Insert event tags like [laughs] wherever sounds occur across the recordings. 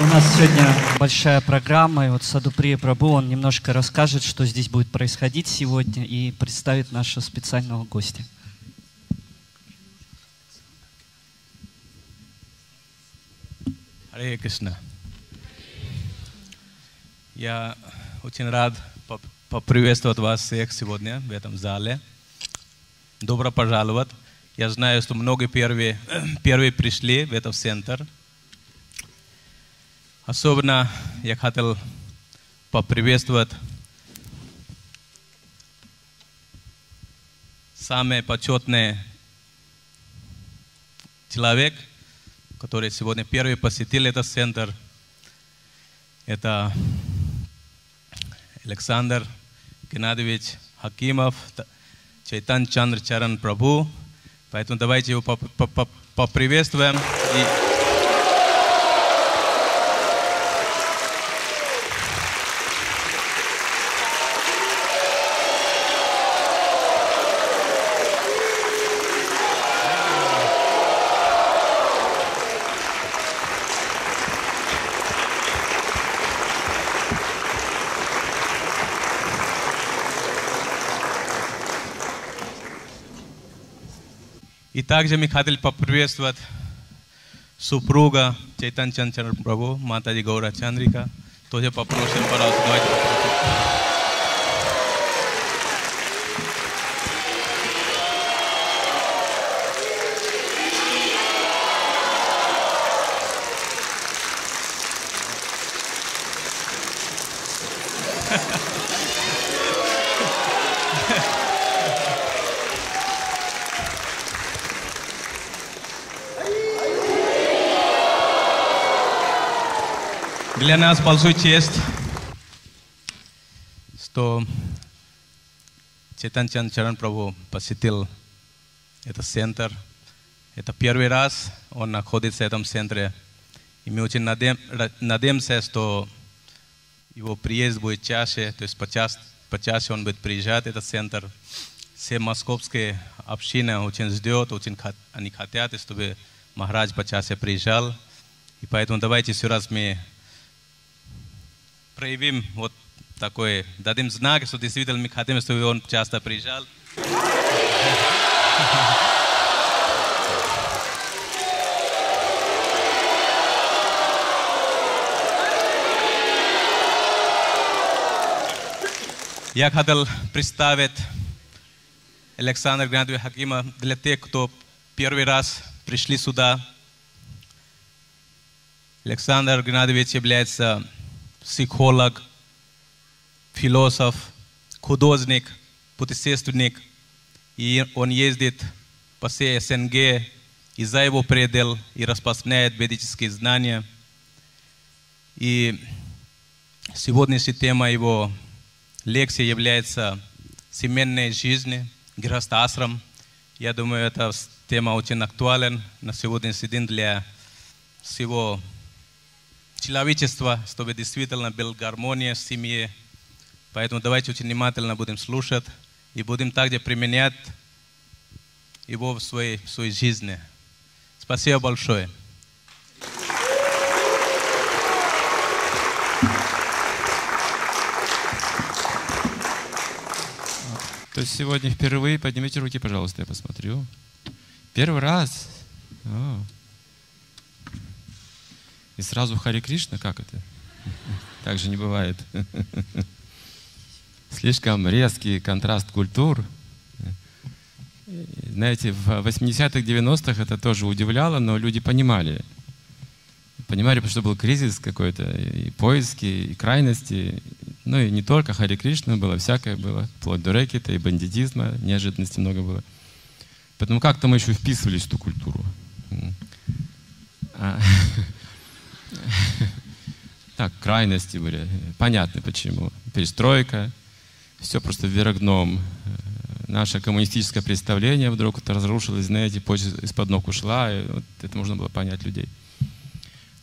У нас сегодня большая программа, и вот Садуприя Прабу, он немножко расскажет, что здесь будет происходить сегодня, и представит нашего специального гостя. Харе Кришна. Я очень рад поприветствовать вас всех сегодня в этом зале. Добро пожаловать. Я знаю, что многие первые, [clears throat] первые пришли в этот центр – Особенно я хотел поприветствовать самый почетный человек, который сегодня первый посетил этот центр. Это Александр Геннадьевич Хакимов, Чайтан Чандр Чаран Прабhu. Поэтому давайте его поприветствуем. И также мы хотели поприветствовать супруга Чайтан Чанчар Прабhu, Матади Гаура Чандрика. Тоже попросим, пожалуйста, давайте нас большой честь, что Чайтан Чаран Прабhu посетил этот центр. Это первый раз он находится в этом центре. И мы очень надеем, надеемся, что его приезд будет чаще, то есть почаще, почаще он будет приезжать в этот центр. Все московские общины очень ждет, очень они хотят, чтобы Махарадж почаще приезжал. И поэтому давайте еще раз мы проявим вот такой, дадим знак, что действительно мы хотим, чтобы он часто приезжал. Я хотел представить Александра Геннадьевича Хакима для тех, кто первый раз пришли сюда. Александр Геннадьевич является психолог, философ, художник, путешественник. И он ездит по всей СНГ и за его предел и распространяет ведические знания. И сегодняшняя тема его лекции является семейная жизнь, гирастасрам. Я думаю, эта тема очень актуальна на сегодняшний день для всего человечества, чтобы действительно была гармония в семье. Поэтому давайте очень внимательно будем слушать и будем также применять его в своей, в своей жизни. Спасибо большое. То есть сегодня впервые, поднимите руки, пожалуйста, я посмотрю. Первый раз. О. И сразу Хари Кришна, как это? Так же не бывает. Слишком резкий контраст культур. Знаете, в 80-х, 90-х это тоже удивляло, но люди понимали. Понимали, потому что был кризис какой-то, и поиски, и крайности. Ну и не только Хари Кришна было, всякое было. Вплоть до рэкета и бандитизма, неожиданностей много было. Поэтому как-то мы еще вписывались в ту культуру. [laughs] [laughs] Так, крайности были. Понятно почему. Перестройка, все просто вверх дном. Наше коммунистическое представление вдруг это разрушилось, знаете, почва из-под ног ушла, и вот это можно было понять людей.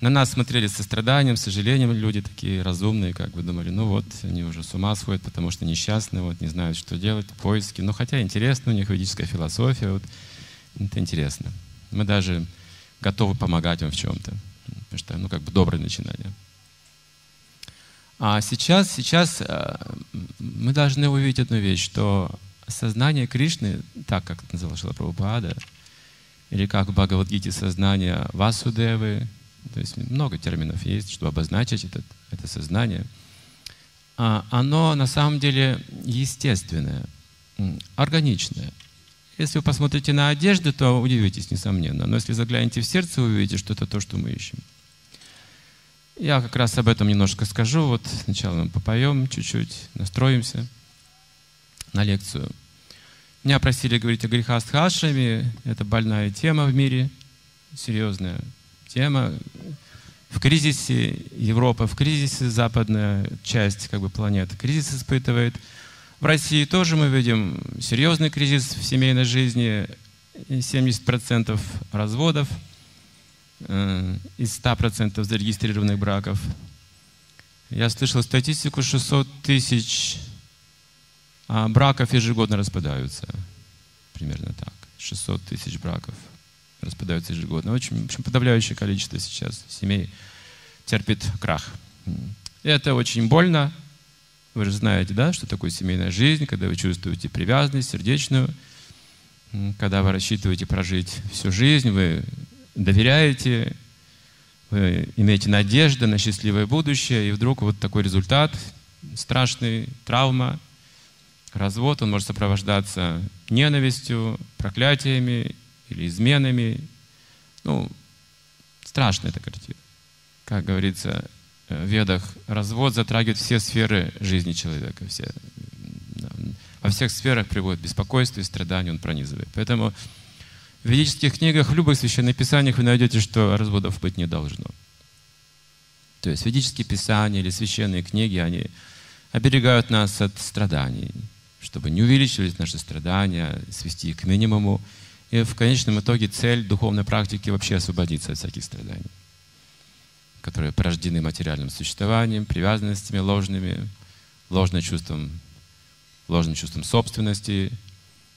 На нас смотрели с состраданием, с сожалением люди такие разумные, как бы думали, ну вот, они уже с ума сходят, потому что несчастны, вот, не знают, что делать, поиски. Но хотя интересно, у них ведическая философия, вот, это интересно. Мы даже готовы помогать вам в чем-то. Что, ну, как бы доброе начинание. А сейчас, сейчас э, мы должны увидеть одну вещь, что сознание Кришны, так как это называл Шила Прабхупада, или как в Бхагавадгите сознание Васудевы, то есть много терминов есть, чтобы обозначить этот, это сознание, а, оно на самом деле естественное, органичное. Если вы посмотрите на одежду, то удивитесь, несомненно. Но если заглянете в сердце, вы увидите, что это то, что мы ищем. Я как раз об этом немножко скажу. Вот сначала мы попоем чуть-чуть, настроимся на лекцию. Меня просили говорить о грехах с хашами. Это больная тема в мире, серьезная тема. В кризисе Европа, в кризисе западная часть как бы, планеты кризис испытывает. В России тоже мы видим серьезный кризис в семейной жизни. 70% разводов – из 100% зарегистрированных браков. Я слышал статистику, 600 тысяч а, браков ежегодно распадаются. Примерно так. 600 тысяч браков распадаются ежегодно. Очень, очень подавляющее количество сейчас семей терпит крах. Это очень больно. Вы же знаете, да, что такое семейная жизнь, когда вы чувствуете привязанность сердечную, когда вы рассчитываете прожить всю жизнь, вы доверяете, вы имеете надежду на счастливое будущее, и вдруг вот такой результат, страшный, травма, развод, он может сопровождаться ненавистью, проклятиями или изменами. Ну, страшная эта картина. Как говорится в Ведах, развод затрагивает все сферы жизни человека. Все, во всех сферах приводит беспокойство и страдания, он пронизывает. Поэтому в ведических книгах, в любых священных писаниях вы найдете, что разводов быть не должно. То есть ведические писания или священные книги, они оберегают нас от страданий, чтобы не увеличивались наши страдания, свести их к минимуму. И в конечном итоге цель духовной практики вообще освободиться от всяких страданий, которые порождены материальным существованием, привязанностями ложными, ложным чувством, ложным чувством собственности.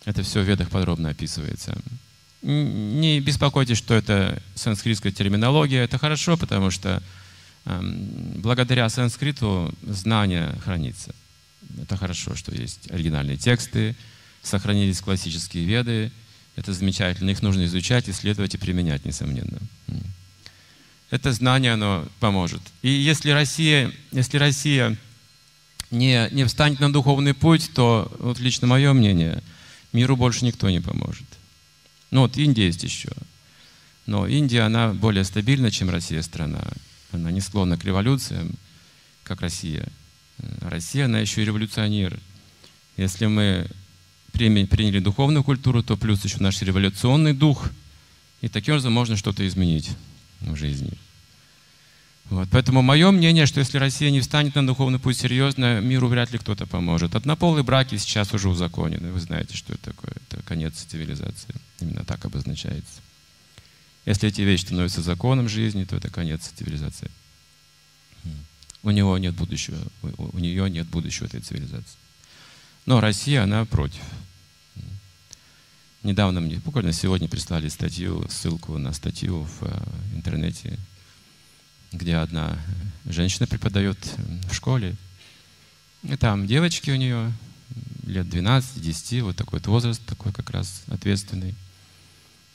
Это все в ведах подробно описывается. Не беспокойтесь, что это санскритская терминология. Это хорошо, потому что эм, благодаря санскриту знание хранится. Это хорошо, что есть оригинальные тексты, сохранились классические веды. Это замечательно. Их нужно изучать, исследовать и применять, несомненно. Это знание, оно поможет. И если Россия, если Россия не, не встанет на духовный путь, то, вот лично мое мнение, миру больше никто не поможет. Ну вот Индия есть еще. Но Индия, она более стабильна, чем Россия страна. Она не склонна к революциям, как Россия. Россия, она еще и революционер. Если мы приняли духовную культуру, то плюс еще наш революционный дух. И таким образом можно что-то изменить в жизни. Вот. Поэтому мое мнение, что если Россия не встанет на духовный путь серьезно, миру вряд ли кто-то поможет. Однополые браки сейчас уже узаконены. Вы знаете, что это такое. Это конец цивилизации. Именно так обозначается. Если эти вещи становятся законом жизни, то это конец цивилизации. У него нет будущего, у нее нет будущего этой цивилизации. Но Россия, она против. Недавно мне, буквально сегодня прислали статью, ссылку на статью в э, интернете, где одна женщина преподает в школе. И там девочки у нее лет 12-10, вот такой вот возраст, такой как раз ответственный.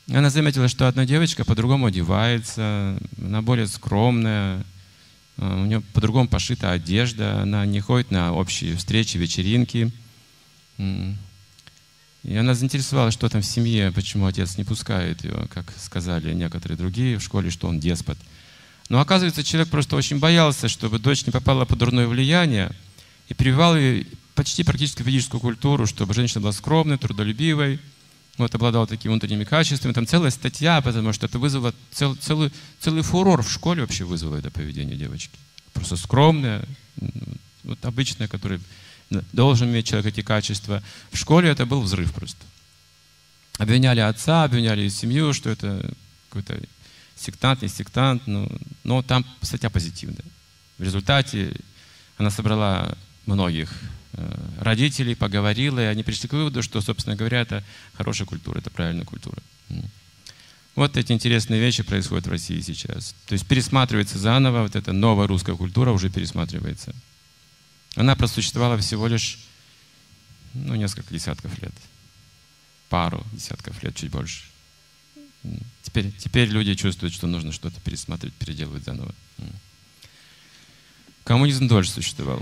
Она заметила, что одна девочка по-другому одевается, она более скромная, у нее по-другому пошита одежда, она не ходит на общие встречи, вечеринки. И она заинтересовалась, что там в семье, почему отец не пускает ее, как сказали некоторые другие в школе, что он деспот. Но оказывается, человек просто очень боялся, чтобы дочь не попала под дурное влияние, и прививал ей почти практически ведическую культуру, чтобы женщина была скромной, трудолюбивой, вот, обладала такими внутренними качествами. Там целая статья, потому что это вызвало цел, целый, целый фурор в школе вообще вызвало это поведение девочки. Просто скромная, вот обычная, которая должен иметь человек эти качества. В школе это был взрыв просто. Обвиняли отца, обвиняли семью, что это какой-то сектант, не сектант, но, но там статья позитивная. В результате она собрала многих э, родителей, поговорила, и они пришли к выводу, что, собственно говоря, это хорошая культура, это правильная культура. Вот эти интересные вещи происходят в России сейчас. То есть пересматривается заново, вот эта новая русская культура уже пересматривается. Она просуществовала всего лишь ну, несколько десятков лет. Пару десятков лет, чуть больше. Теперь, теперь люди чувствуют, что нужно что-то пересматривать, переделывать заново. Коммунизм дольше существовал.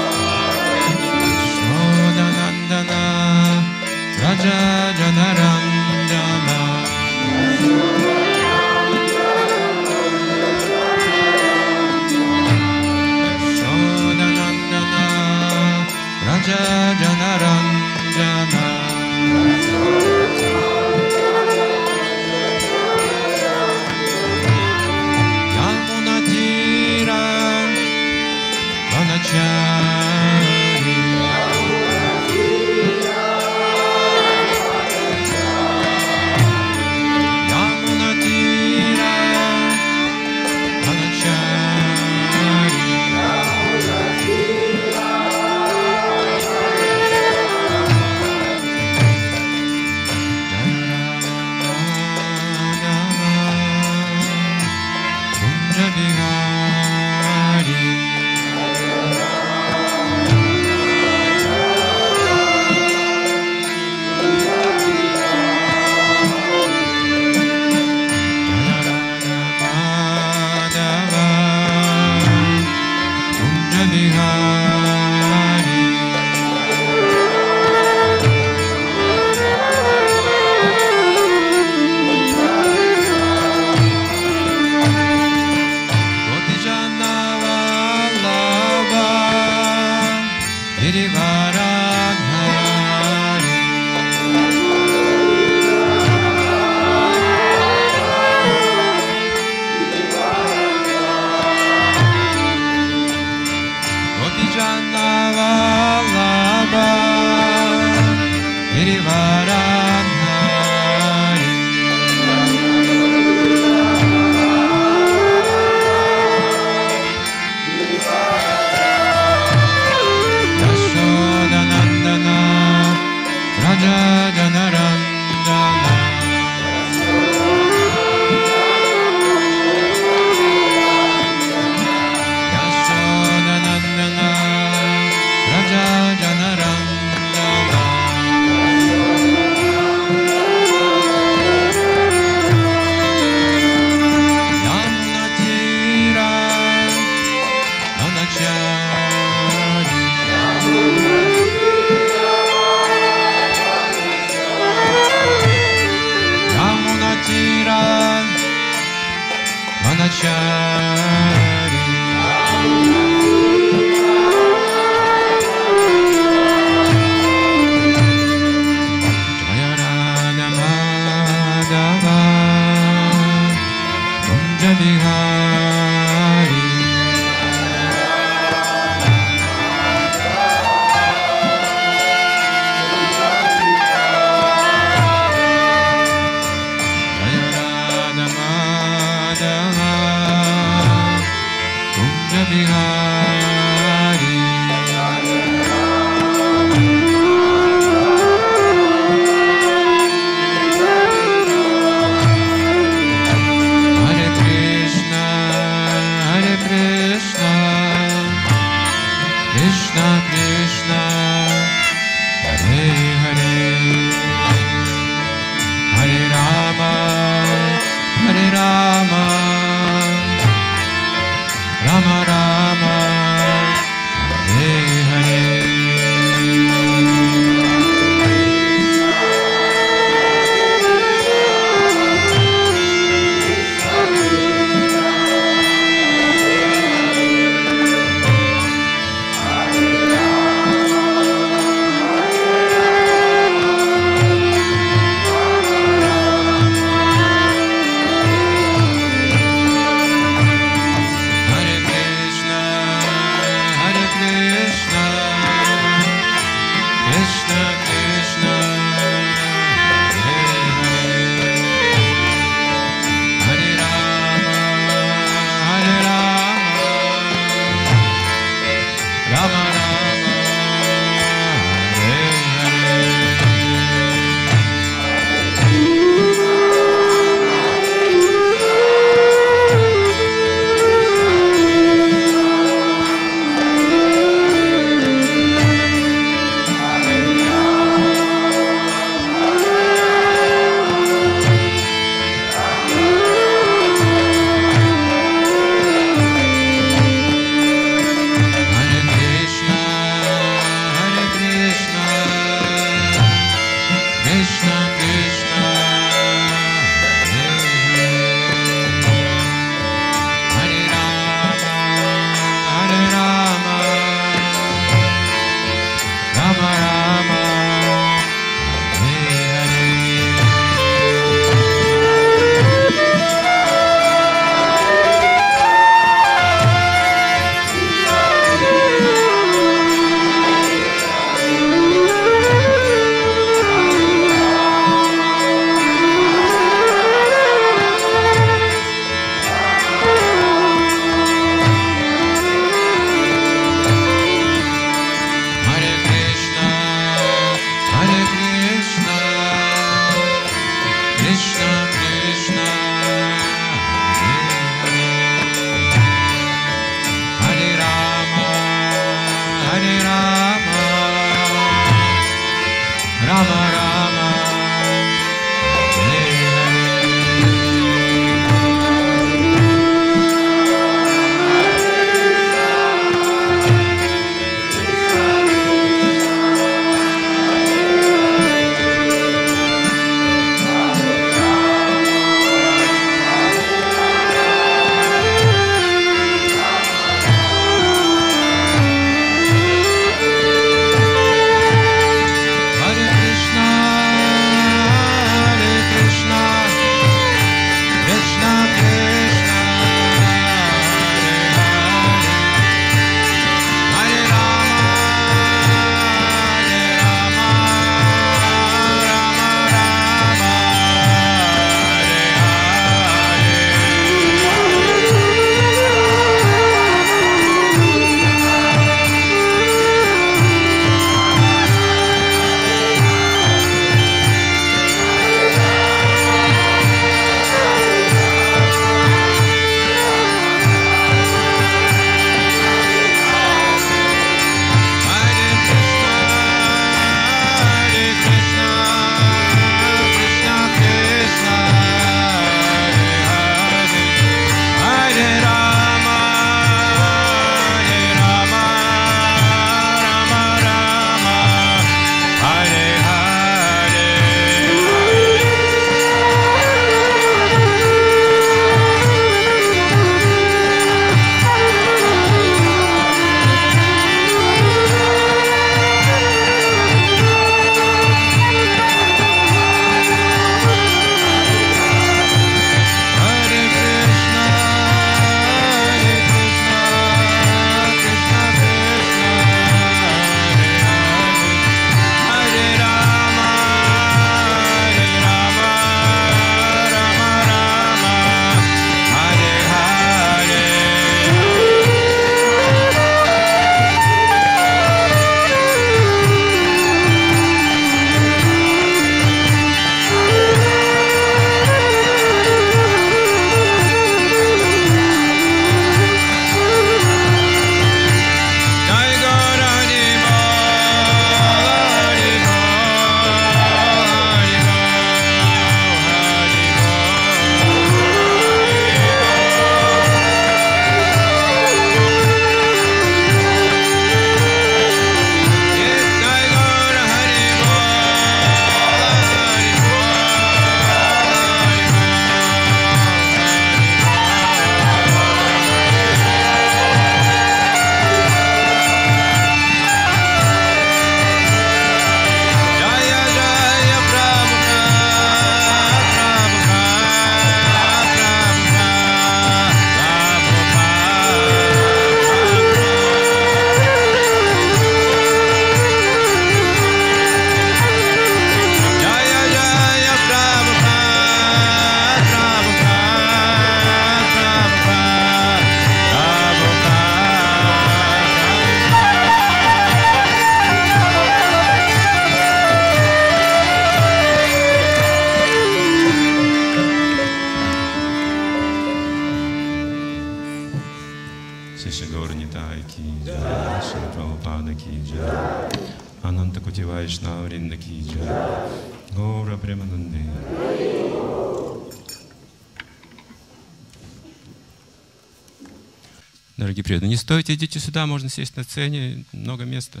Не стойте, идите сюда, можно сесть на сцене, много места.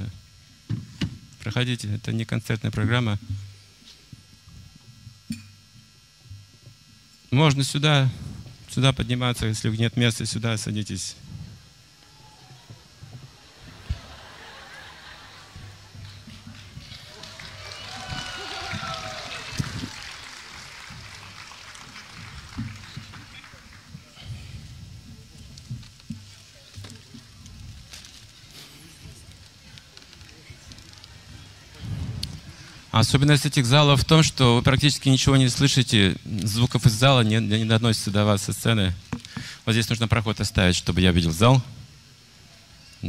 Проходите, это не концертная программа. Можно сюда, сюда подниматься, если нет места, сюда садитесь. Особенность этих залов в том, что вы практически ничего не слышите, звуков из зала не, не доносится до вас со сцены. Вот здесь нужно проход оставить, чтобы я видел зал.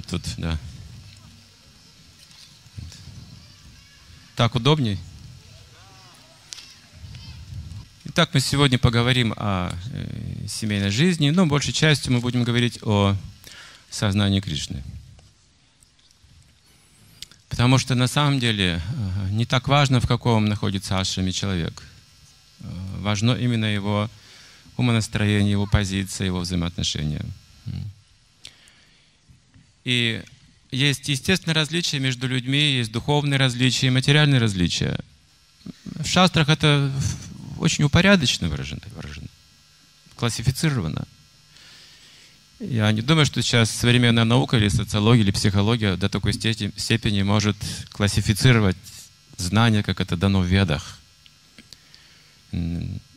Тут, да. Так удобней. Итак, мы сегодня поговорим о э, семейной жизни, но большей частью мы будем говорить о сознании Кришны. Потому что на самом деле э, не так важно, в каком находится ашраме человек. Э, важно именно его умонастроение, его позиция, его взаимоотношения. И есть естественные различия между людьми, есть духовные различия и материальные различия. В шастрах это очень упорядоченно выражено, выражено классифицировано. Я не думаю, что сейчас современная наука или социология или психология до такой степени может классифицировать знания, как это дано в ведах.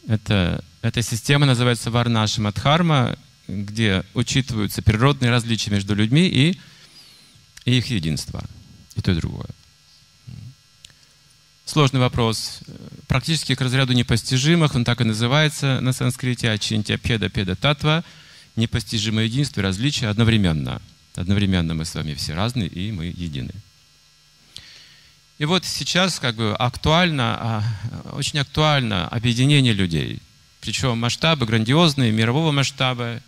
Это, эта система называется Варнаша Мадхарма, где учитываются природные различия между людьми и, и их единство. И то, и другое. Сложный вопрос. Практически к разряду непостижимых, он так и называется на санскрите, Ачинтия Педа Педа Татва, непостижимое единство и различие одновременно. Одновременно мы с вами все разные, и мы едины. И вот сейчас как бы актуально, а, очень актуально объединение людей. Причем масштабы грандиозные, мирового масштаба,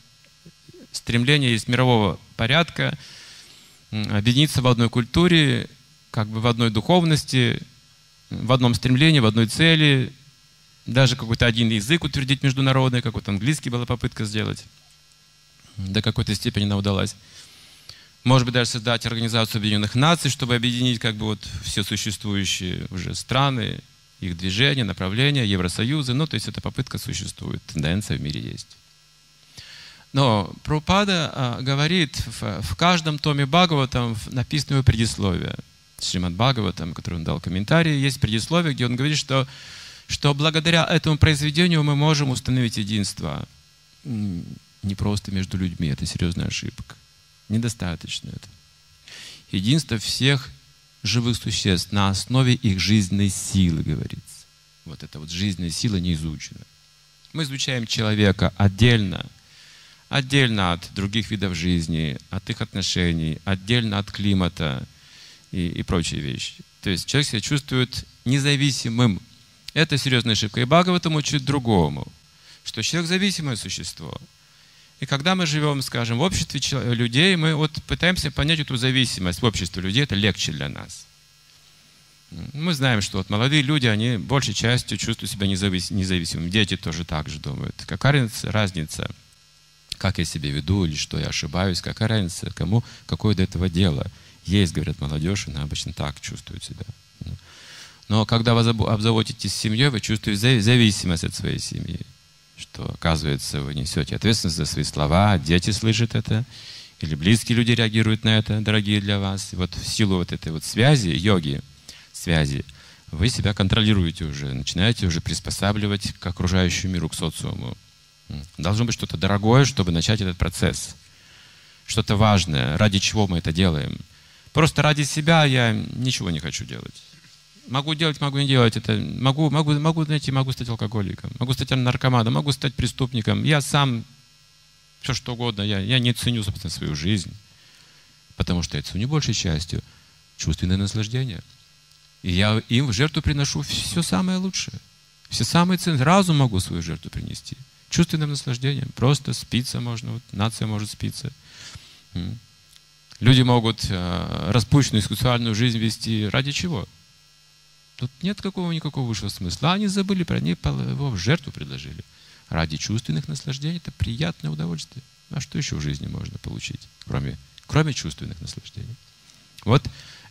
стремление из мирового порядка, объединиться в одной культуре, как бы в одной духовности, в одном стремлении, в одной цели, даже какой-то один язык утвердить международный, какой-то английский была попытка сделать. До какой-то степени она удалась. Может быть, даже создать Организацию Объединенных Наций, чтобы объединить как бы вот все существующие уже страны, их движения, направления, Евросоюзы. Ну, то есть эта попытка существует, тенденция в мире есть. Но Прупада а, говорит в, в каждом томе Бхагаватам написано его предисловие – Шримад Бхагаватам, который он дал комментарии, есть предисловие, где он говорит, что, что благодаря этому произведению мы можем установить единство не просто между людьми, это серьезная ошибка. Недостаточно это. Единство всех живых существ на основе их жизненной силы, говорится. Вот эта вот жизненная сила не изучена. Мы изучаем человека отдельно, отдельно от других видов жизни, от их отношений, отдельно от климата – и, и прочие вещи. То есть человек себя чувствует независимым. Это серьезная ошибка. И Бхагаватам учит другому, что человек зависимое существо. И когда мы живем, скажем, в обществе людей, мы вот пытаемся понять эту зависимость в обществе людей, это легче для нас. Мы знаем, что вот молодые люди, они большей частью чувствуют себя независ независимыми. Дети тоже так же думают. Какая разница, как я себя веду или что я ошибаюсь, какая разница, кому какое до этого дело. Есть, говорят, молодежь, она обычно так чувствует себя. Но когда вы обзаводитесь семьей, вы чувствуете зависимость от своей семьи. Что, оказывается, вы несете ответственность за свои слова, дети слышат это, или близкие люди реагируют на это, дорогие для вас. И вот в силу вот этой вот связи, йоги, связи, вы себя контролируете уже, начинаете уже приспосабливать к окружающему миру, к социуму. Должно быть что-то дорогое, чтобы начать этот процесс. Что-то важное, ради чего мы это делаем – Просто ради себя я ничего не хочу делать. Могу делать, могу не делать это. Могу, могу, могу найти, могу стать алкоголиком, могу стать наркоманом, могу стать преступником. Я сам все что угодно. Я, я не ценю, собственно, свою жизнь. Потому что я ценю большей частью чувственное наслаждение. И я им в жертву приношу все самое лучшее. Все самые ценные. Разум могу свою жертву принести. Чувственным наслаждением. Просто спиться можно. Вот, нация может спиться. Люди могут э, распущенную сексуальную жизнь вести ради чего? Тут нет какого никакого высшего смысла. Они забыли про них, его в жертву предложили. Ради чувственных наслаждений это приятное удовольствие. А что еще в жизни можно получить, кроме, кроме чувственных наслаждений? Вот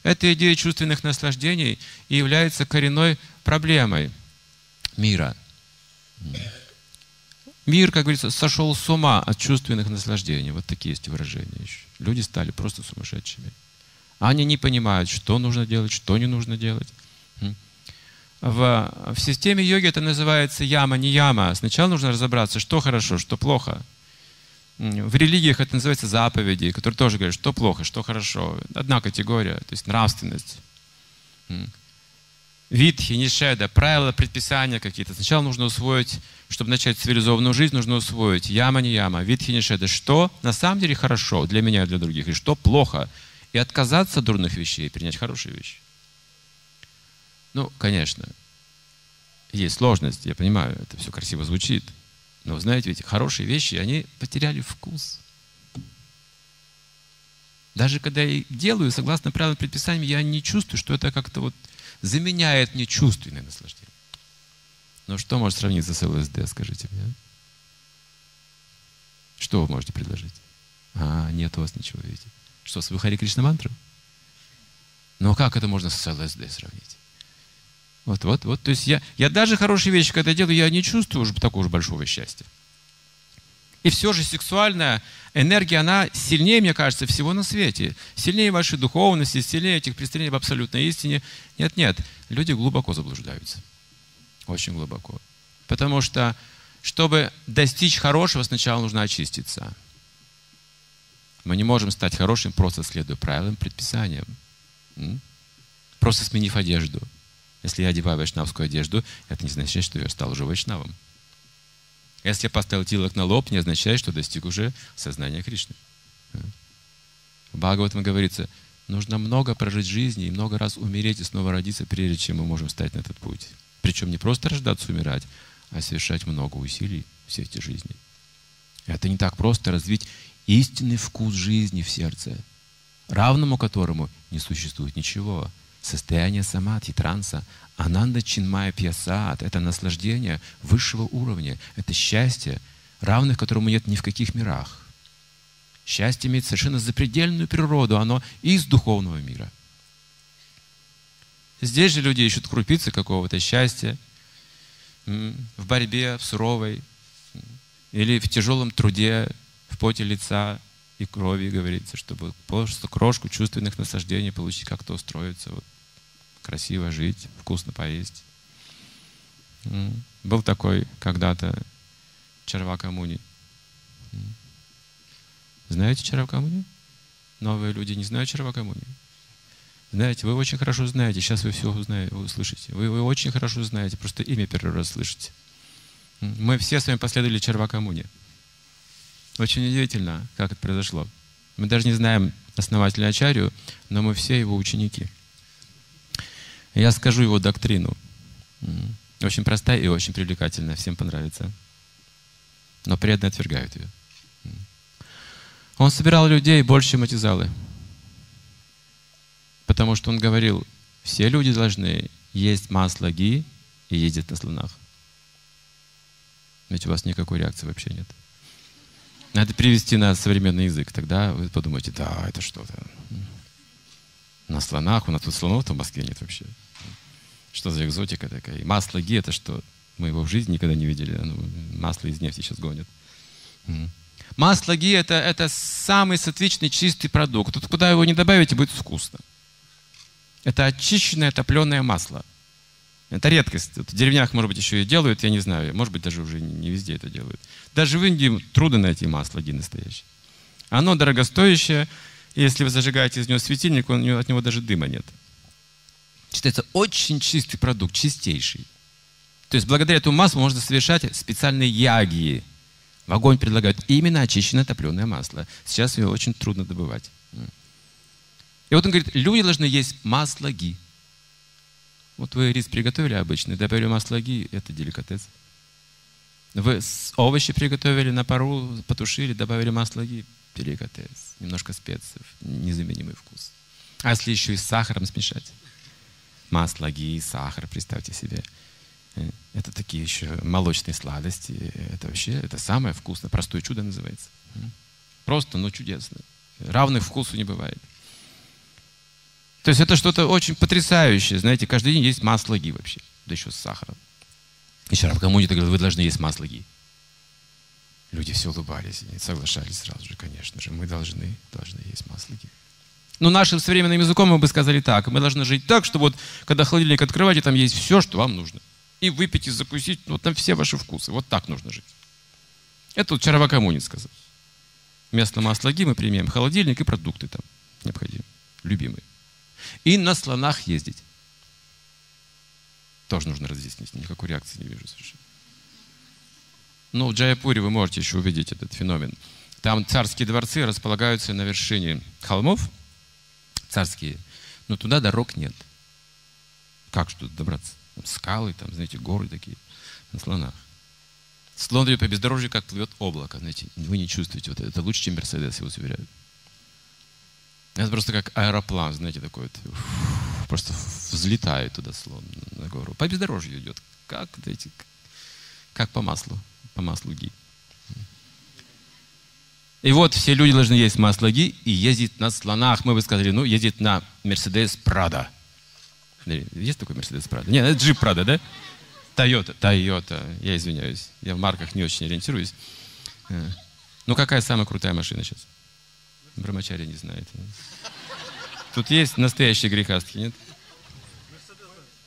эта идея чувственных наслаждений и является коренной проблемой мира. Мир, как говорится, сошел с ума от чувственных наслаждений. Вот такие есть выражения еще. Люди стали просто сумасшедшими. Они не понимают, что нужно делать, что не нужно делать. В, в системе йоги это называется яма, не яма. Сначала нужно разобраться, что хорошо, что плохо. В религиях это называется заповеди, которые тоже говорят, что плохо, что хорошо. Одна категория, то есть нравственность. Витхи, нишеда, правила, предписания какие-то. Сначала нужно усвоить чтобы начать цивилизованную жизнь, нужно усвоить яма не яма, витхи не шеда, что на самом деле хорошо для меня и для других, и что плохо, и отказаться от дурных вещей, и принять хорошие вещи. Ну, конечно, есть сложность, я понимаю, это все красиво звучит. Но знаете, ведь хорошие вещи, они потеряли вкус. Даже когда я делаю, согласно правилам предписаниям, я не чувствую, что это как-то вот заменяет мне чувственное наслаждение. Но что может сравниться с ЛСД, скажите мне? Что вы можете предложить? А, нет у вас ничего, видите. Что, с Хари Кришна мантру? Но как это можно с ЛСД сравнить? Вот, вот, вот. То есть я, я даже хорошие вещи, когда делаю, я не чувствую уже такого же большого счастья. И все же сексуальная энергия, она сильнее, мне кажется, всего на свете. Сильнее вашей духовности, сильнее этих представлений об абсолютной истине. Нет, нет, люди глубоко заблуждаются. Очень глубоко. Потому что, чтобы достичь хорошего, сначала нужно очиститься. Мы не можем стать хорошим, просто следуя правилам, предписаниям. Просто сменив одежду – если я одеваю вайшнавскую одежду, это не означает, что я стал уже вайшнавом. Если я поставил тилок на лоб, не означает, что достиг уже сознания Кришны. В Бхагаватам говорится, нужно много прожить жизни и много раз умереть и снова родиться, прежде чем мы можем встать на этот путь. Причем не просто рождаться, умирать, а совершать много усилий все эти жизни. Это не так просто развить истинный вкус жизни в сердце, равному которому не существует ничего состояние самадхи, транса, ананда чинмая пьясад, это наслаждение высшего уровня, это счастье, равных которому нет ни в каких мирах. Счастье имеет совершенно запредельную природу, оно из духовного мира. Здесь же люди ищут крупицы какого-то счастья в борьбе, в суровой, или в тяжелом труде, в поте лица и крови, говорится, чтобы просто крошку чувственных наслаждений получить, как-то устроиться. Вот красиво жить, вкусно поесть. Был такой когда-то Чарвакамуни. Знаете Чарвакамуни? Новые люди не знают Чарвакамуни. Знаете, вы очень хорошо знаете, сейчас вы все узнаете, услышите. Вы, вы очень хорошо знаете, просто имя первый раз слышите. Мы все с вами последовали Чарвакамуни. Очень удивительно, как это произошло. Мы даже не знаем основателя Ачарью, но мы все его ученики. Я скажу его доктрину. Очень простая и очень привлекательная, всем понравится. Но преданные отвергают ее. Он собирал людей больше, чем эти залы. Потому что он говорил, все люди должны есть масло ги и ездить на слонах. Ведь у вас никакой реакции вообще нет. Надо перевести на современный язык, тогда вы подумаете, да, это что-то. На слонах, у нас тут слонов-то в Москве нет вообще. Что за экзотика такая? И масло ги это что? Мы его в жизни никогда не видели. Ну, масло из нефти сейчас гонят. Масло ги это, это самый сатвичный чистый продукт. Тут куда его не добавите, будет вкусно. Это очищенное топленое масло. Это редкость. в деревнях, может быть, еще и делают, я не знаю. Может быть, даже уже не везде это делают. Даже в Индии трудно найти масло ги настоящее. Оно дорогостоящее. Если вы зажигаете из него светильник, он, от него даже дыма нет. Считается очень чистый продукт, чистейший. То есть благодаря этому маслу можно совершать специальные ягии. В огонь предлагают именно очищенное топленое масло. Сейчас его очень трудно добывать. И вот он говорит, люди должны есть масло ги. Вот вы рис приготовили обычный, добавили масло ги, это деликатес. Вы овощи приготовили на пару, потушили, добавили масло ги, деликатес. Немножко специй, незаменимый вкус. А если еще и с сахаром смешать? масло, ги, сахар, представьте себе. Э, это такие еще молочные сладости. Это вообще, это самое вкусное. Простое чудо называется. Просто, но чудесно. Равных вкусу не бывает. То есть это что-то очень потрясающее. Знаете, каждый день есть масло ги вообще. Да еще с сахаром. Еще раз кому-нибудь говорят, вы должны есть масло ги. Люди все улыбались и соглашались сразу же, конечно же. Мы должны, должны есть масло ги. Но ну, нашим современным языком мы бы сказали так. Мы должны жить так, что вот, когда холодильник открываете, там есть все, что вам нужно. И выпить, и закусить, ну, там все ваши вкусы. Вот так нужно жить. Это вот Чаравакамуни сказал. Вместо масла ги мы применяем холодильник и продукты там необходимые, любимые. И на слонах ездить. Тоже нужно разъяснить. Никакой реакции не вижу совершенно. Ну, в Джаяпуре вы можете еще увидеть этот феномен. Там царские дворцы располагаются на вершине холмов – царские, но туда дорог нет. Как что добраться? скалы, там, знаете, горы такие на слонах. Слон идет по бездорожью, как плывет облако. Знаете, вы не чувствуете вот это. Лучше, чем Мерседес, я вас уверяю. Это просто как аэроплан, знаете, такой вот. Просто взлетает туда слон на гору. По бездорожью идет. Как, знаете, как по маслу. По маслу ги. И вот все люди должны есть масло ги и ездить на слонах. Мы бы сказали, ну, ездить на Мерседес Прада. Есть такой Мерседес Прада? Нет, это джип Прада, да? Тойота, Тойота, я извиняюсь, я в марках не очень ориентируюсь. Э, ну, какая самая крутая машина сейчас? Брамачари не знает. Тут есть настоящие грехастки, нет?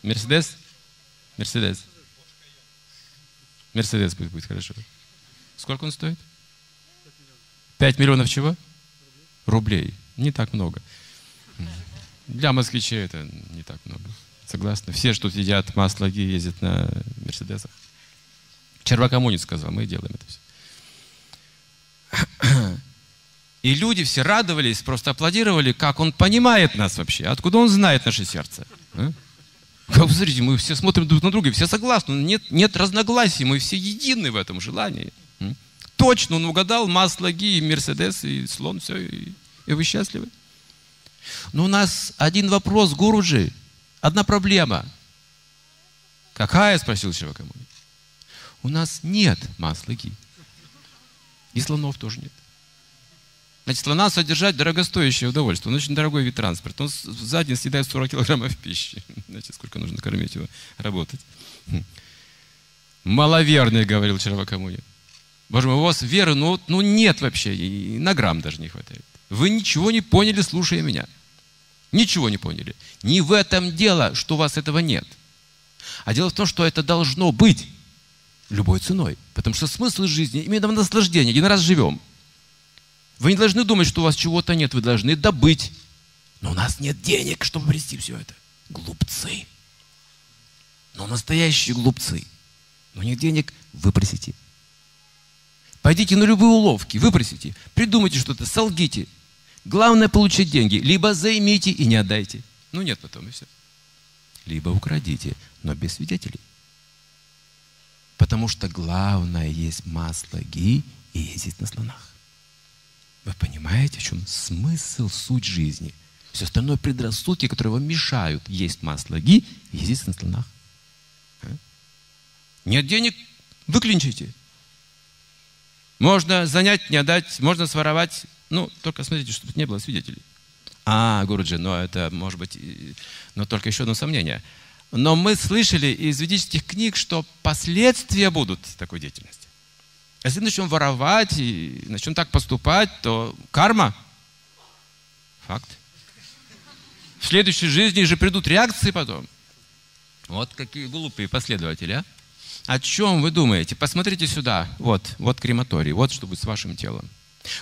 Мерседес? Мерседес. Мерседес будет, будет хорошо. Сколько он стоит? Пять миллионов чего? Рублей. Не так много. Для москвичей это не так много. Согласны? Все, что едят масло ездят на Мерседесах. Червакомунец сказал, мы делаем это все. И люди все радовались, просто аплодировали, как он понимает нас вообще, откуда он знает наше сердце. А? Посмотрите, мы все смотрим друг на друга, все согласны, нет, нет разногласий, мы все едины в этом желании. Точно он угадал, масло ги, Мерседес и слон, все, и, и вы счастливы. Но у нас один вопрос, Гуруджи. Одна проблема. Какая, спросил Шивакамуни. У нас нет масла ги. И слонов тоже нет. Значит, слона содержать дорогостоящее удовольствие. Он очень дорогой вид транспорта. Он за день съедает 40 килограммов пищи. [laughs] Знаете, сколько нужно кормить его, работать. Хм. Маловерный, говорил Червакамуни. Боже мой, у вас веры, ну, ну нет вообще, и на грамм даже не хватает. Вы ничего не поняли, слушая меня. Ничего не поняли. Не в этом дело, что у вас этого нет. А дело в том, что это должно быть любой ценой. Потому что смысл жизни именно в наслаждении. Один раз живем. Вы не должны думать, что у вас чего-то нет. Вы должны добыть. Но у нас нет денег, чтобы приобрести все это. Глупцы. Но настоящие глупцы. Но нет денег, выпросите. Пойдите на любые уловки, выпросите. Придумайте что-то, солгите. Главное получить деньги. Либо займите и не отдайте. Ну нет потом и все. Либо украдите, но без свидетелей. Потому что главное есть масло ги и ездить на слонах. Вы понимаете, в чем смысл, суть жизни? Все остальное предрассудки, которые вам мешают есть масло ги ездить на слонах. А? Нет денег, выклинчите. Можно занять, не отдать, можно своровать, ну, только смотрите, чтобы не было свидетелей. А, Гуруджи, но это может быть, но только еще одно сомнение. Но мы слышали из ведических книг, что последствия будут такой деятельности. Если начнем воровать и начнем так поступать, то карма. Факт. В следующей жизни же придут реакции потом. Вот какие глупые последователи, а? О чем вы думаете? Посмотрите сюда. Вот, вот крематорий. Вот что будет с вашим телом.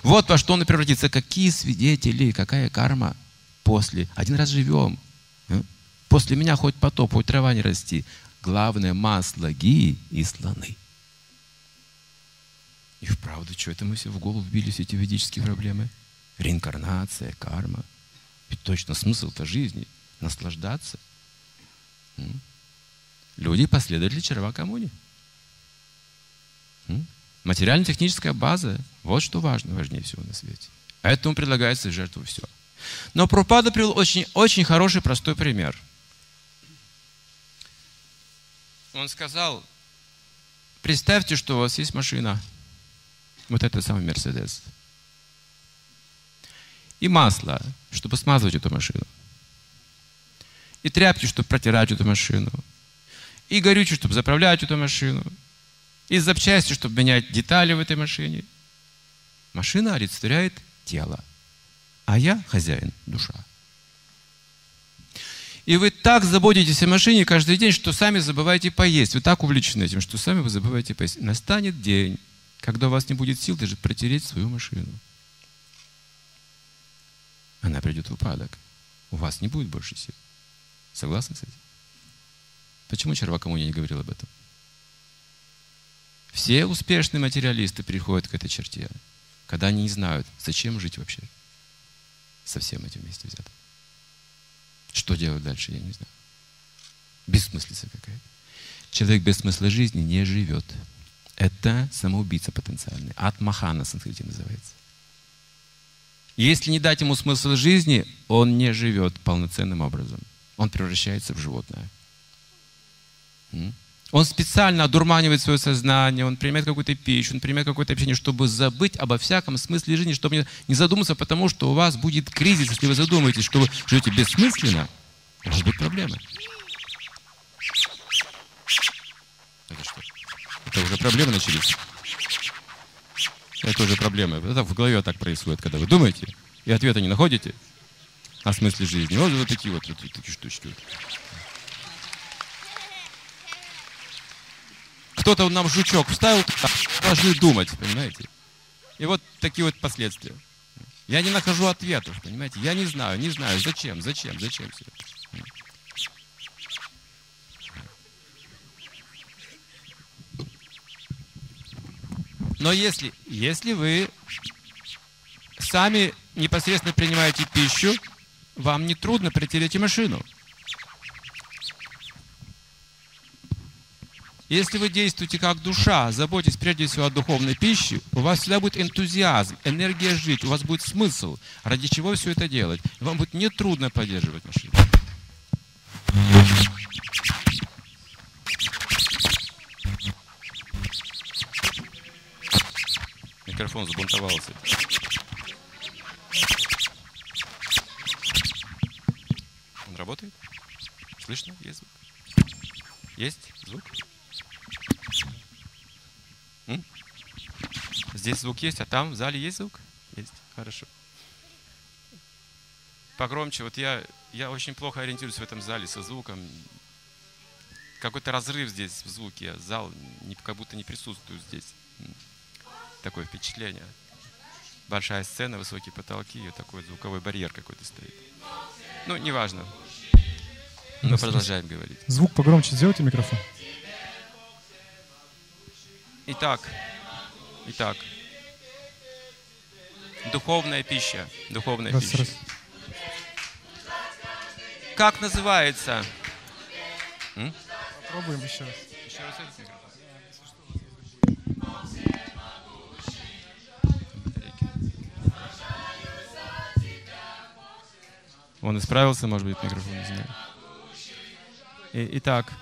Вот во что он превратится. Какие свидетели, какая карма после. Один раз живем. А? После меня хоть потоп, хоть трава не расти. Главное масло ги и слоны. И вправду, что это мы все в голову вбили, все эти ведические проблемы? Реинкарнация, карма. Ведь точно смысл-то жизни – наслаждаться. Люди последовали Чарвакамуни. Материально-техническая база – вот что важно, важнее всего на свете. Поэтому предлагается жертву все. Но Пропада привел очень, очень хороший, простой пример. Он сказал, представьте, что у вас есть машина, вот это самый Мерседес, и масло, чтобы смазывать эту машину, и тряпки, чтобы протирать эту машину, и горючее, чтобы заправлять эту машину, и запчасти, чтобы менять детали в этой машине. Машина олицетворяет тело, а я хозяин, душа. И вы так заботитесь о машине каждый день, что сами забываете поесть. Вы так увлечены этим, что сами вы забываете поесть. Настанет день, когда у вас не будет сил даже протереть свою машину. Она придет в упадок. У вас не будет больше сил. Согласны с этим? Почему Чарвакамуни не говорил об этом? Все успешные материалисты приходят к этой черте, когда они не знают, зачем жить вообще со всем этим вместе взятым. Что делать дальше, я не знаю. Бессмыслица какая-то. Человек без смысла жизни не живет. Это самоубийца потенциальный. Атмаха на санскрите называется. Если не дать ему смысл жизни, он не живет полноценным образом. Он превращается в животное. Он специально одурманивает свое сознание, он принимает какую-то пищу, он принимает какое-то общение, чтобы забыть обо всяком смысле жизни, чтобы не задуматься, потому что у вас будет кризис, если вы задумаетесь, что вы живете бессмысленно, может быть проблемы. Это уже проблемы начались. Это уже проблемы. Это в голове так происходит, когда вы думаете, и ответа не находите о смысле жизни. Вот, вот такие вот, вот такие штучки. Кто-то нам жучок вставил, должны думать, понимаете? И вот такие вот последствия. Я не нахожу ответов, понимаете? Я не знаю, не знаю, зачем, зачем, зачем все это. Но если, если вы сами непосредственно принимаете пищу, вам не трудно притереть машину. Если вы действуете как душа, заботитесь прежде всего о духовной пище, у вас всегда будет энтузиазм, энергия жить, у вас будет смысл, ради чего все это делать. Вам будет нетрудно поддерживать машину. Микрофон забунтовался. Он работает? Слышно? Есть звук? Есть звук? М? Здесь звук есть, а там в зале есть звук? Есть. Хорошо. Погромче. Вот я, я очень плохо ориентируюсь в этом зале со звуком. Какой-то разрыв здесь в звуке. Зал не, как будто не присутствует здесь. Такое впечатление. Большая сцена, высокие потолки, и такой звуковой барьер какой-то стоит. Ну, неважно. Мы продолжаем говорить. Звук погромче сделайте микрофон. Итак, итак, духовная пища, духовная раз, пища. Раз. Как называется? М? Попробуем еще раз. Еще раз Он исправился, может быть, микрофон, не знаю. итак,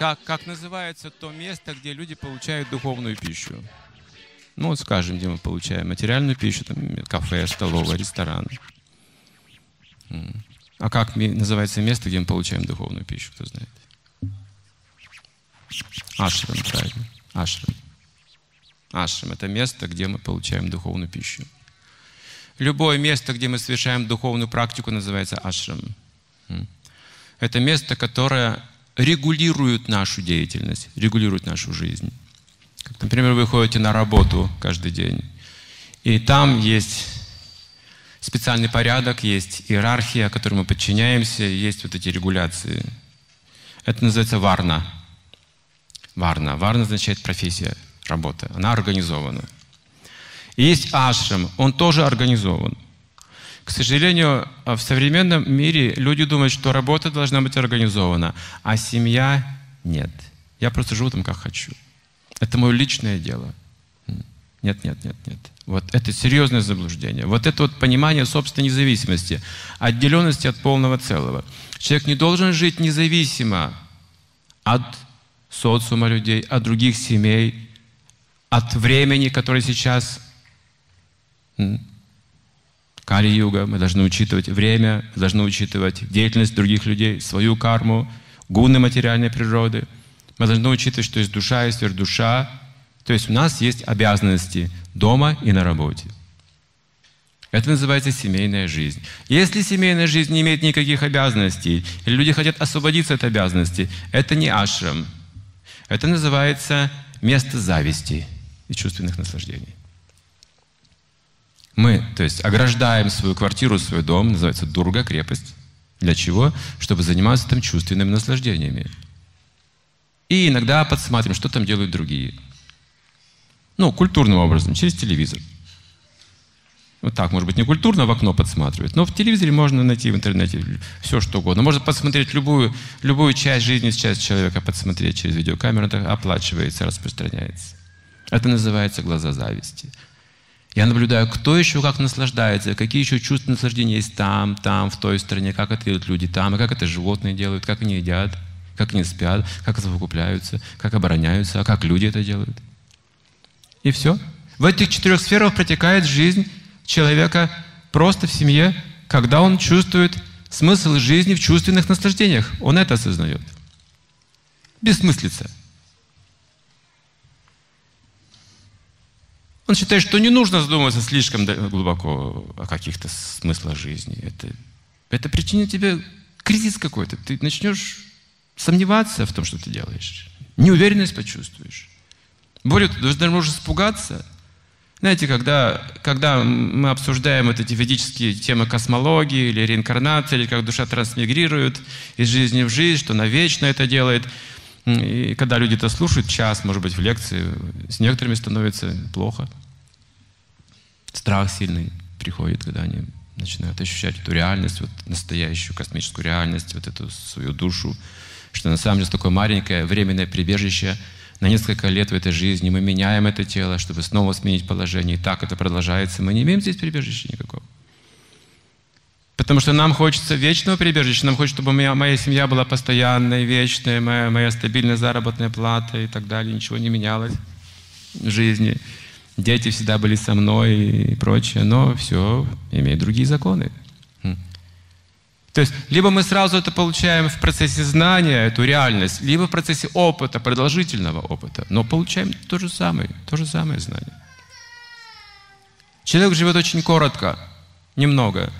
как, как называется то место, где люди получают духовную пищу? Ну, вот скажем, где мы получаем материальную пищу, там, кафе, столовая, ресторан. А как называется место, где мы получаем духовную пищу, кто знает? Ашрам, правильно. Ашрам. Ашрам – это место, где мы получаем духовную пищу. Любое место, где мы совершаем духовную практику, называется ашрам. Это место, которое регулируют нашу деятельность, регулируют нашу жизнь. Как, например, вы ходите на работу каждый день, и там есть специальный порядок, есть иерархия, которой мы подчиняемся, есть вот эти регуляции. Это называется варна. Варна. Варна означает профессия, работа. Она организована. Есть ашрам, он тоже организован. К сожалению, в современном мире люди думают, что работа должна быть организована, а семья нет. Я просто живу там, как хочу. Это мое личное дело. Нет, нет, нет, нет. Вот это серьезное заблуждение. Вот это вот понимание собственной независимости, отделенности от полного целого. Человек не должен жить независимо от социума людей, от других семей, от времени, которое сейчас Кали-юга, мы должны учитывать время, должны учитывать деятельность других людей, свою карму, гуны материальной природы. Мы должны учитывать, что есть душа, есть душа. То есть у нас есть обязанности дома и на работе. Это называется семейная жизнь. Если семейная жизнь не имеет никаких обязанностей, или люди хотят освободиться от обязанностей, это не ашрам. Это называется место зависти и чувственных наслаждений. Мы, то есть, ограждаем свою квартиру, свой дом, называется дурга, крепость. Для чего? Чтобы заниматься там чувственными наслаждениями. И иногда подсматриваем, что там делают другие. Ну, культурным образом, через телевизор. Вот так, может быть, не культурно в окно подсматривать, но в телевизоре можно найти в интернете все, что угодно. Можно посмотреть любую, любую часть жизни, часть человека, подсмотреть через видеокамеру, это оплачивается, распространяется. Это называется глаза зависти. Я наблюдаю, кто еще как наслаждается, какие еще чувства наслаждения есть там, там, в той стране, как это делают люди там, и как это животные делают, как они едят, как они спят, как совокупляются, как обороняются, а как люди это делают. И все. В этих четырех сферах протекает жизнь человека просто в семье, когда он чувствует смысл жизни в чувственных наслаждениях. Он это осознает. Бессмыслица. Он считает, что не нужно задумываться слишком глубоко о каких-то смыслах жизни. Это, это причинит тебе кризис какой-то. Ты начнешь сомневаться в том, что ты делаешь. Неуверенность почувствуешь. Более того, даже можешь испугаться – знаете, когда, когда мы обсуждаем вот эти ведические темы космологии или реинкарнации, или как душа трансмигрирует из жизни в жизнь, что она вечно это делает, и когда люди это слушают, час, может быть, в лекции, с некоторыми становится плохо. Страх сильный приходит, когда они начинают ощущать эту реальность, вот настоящую космическую реальность, вот эту свою душу, что на самом деле такое маленькое временное прибежище – на несколько лет в этой жизни, мы меняем это тело, чтобы снова сменить положение, и так это продолжается. Мы не имеем здесь прибежища никакого. Потому что нам хочется вечного прибежища, нам хочется, чтобы моя, моя семья была постоянной, вечной, моя, моя стабильная заработная плата и так далее, ничего не менялось в жизни. Дети всегда были со мной и прочее, но все имеет другие законы. То есть, либо мы сразу это получаем в процессе знания, эту реальность, либо в процессе опыта, продолжительного опыта, но получаем то же самое, то же самое знание. Человек живет очень коротко, немного.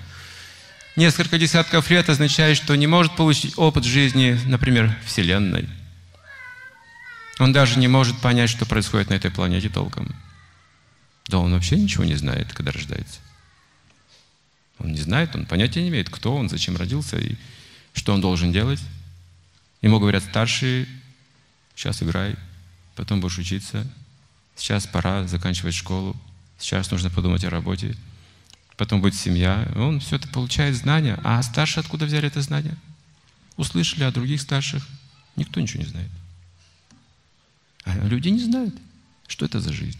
Несколько десятков лет означает, что не может получить опыт жизни, например, Вселенной. Он даже не может понять, что происходит на этой планете толком. Да он вообще ничего не знает, когда рождается. Он не знает, он понятия не имеет, кто он, зачем родился и что он должен делать. Ему говорят старшие, сейчас играй, потом будешь учиться, сейчас пора заканчивать школу, сейчас нужно подумать о работе, потом будет семья. Он все это получает знания. А старшие откуда взяли это знание? Услышали о других старших. Никто ничего не знает. А люди не знают, что это за жизнь.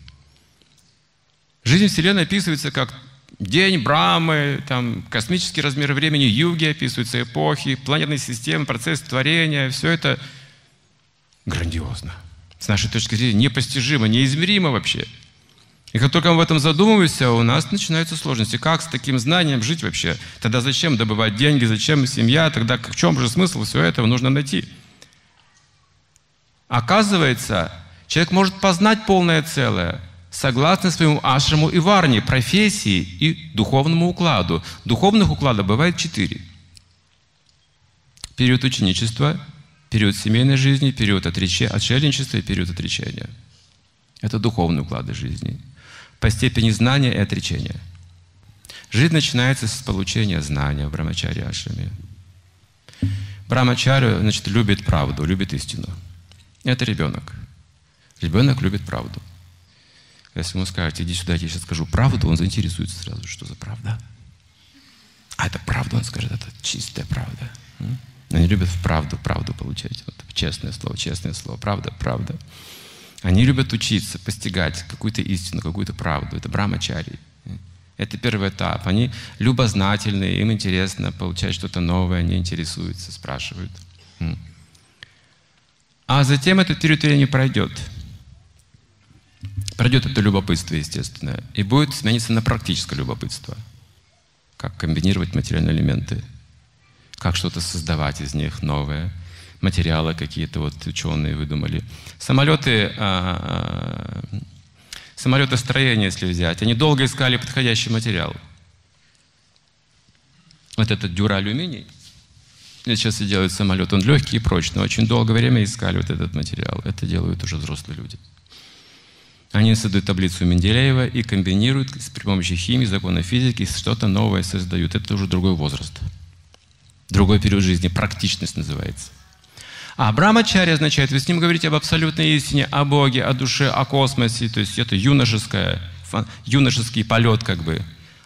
Жизнь Вселенной описывается как День Брамы, там, космический размер времени, юги описываются, эпохи, планетные системы, процесс творения, все это грандиозно. С нашей точки зрения непостижимо, неизмеримо вообще. И как только мы в этом задумываемся, у нас начинаются сложности. Как с таким знанием жить вообще? Тогда зачем добывать деньги, зачем семья? Тогда в чем же смысл всего этого нужно найти? Оказывается, человек может познать полное целое – согласно своему ашраму и варне, профессии и духовному укладу. Духовных укладов бывает четыре. Период ученичества, период семейной жизни, период отречения, отшельничества и период отречения. Это духовные уклады жизни. По степени знания и отречения. Жизнь начинается с получения знания в Брамачаре Ашраме. Брамачарю, значит, любит правду, любит истину. Это ребенок. Ребенок любит правду. Если ему скажете, иди сюда, я тебе сейчас скажу правду, он заинтересуется сразу, что за правда. А это правда, он скажет, это чистая правда. Они любят в правду, правду получать. Вот, честное слово, честное слово, правда, правда. Они любят учиться, постигать какую-то истину, какую-то правду. Это брамачари. Это первый этап. Они любознательные, им интересно получать что-то новое, они интересуются, спрашивают. А затем этот период не пройдет. Пройдет это любопытство, естественно, и будет смениться на практическое любопытство. Как комбинировать материальные элементы, как что-то создавать из них новое, материалы какие-то вот ученые выдумали. Самолеты, а, а, самолетостроение, если взять, они долго искали подходящий материал. Вот этот дюралюминий, сейчас и делают самолет, он легкий и прочный, очень долгое время искали вот этот материал. Это делают уже взрослые люди. Они создают таблицу Менделеева и комбинируют при помощи химии, закона физики, что-то новое создают. Это уже другой возраст. Другой период жизни. Практичность называется. А Брамачари означает, вы с ним говорите об абсолютной истине, о Боге, о душе, о космосе. То есть это юношеское, юношеский полет как бы.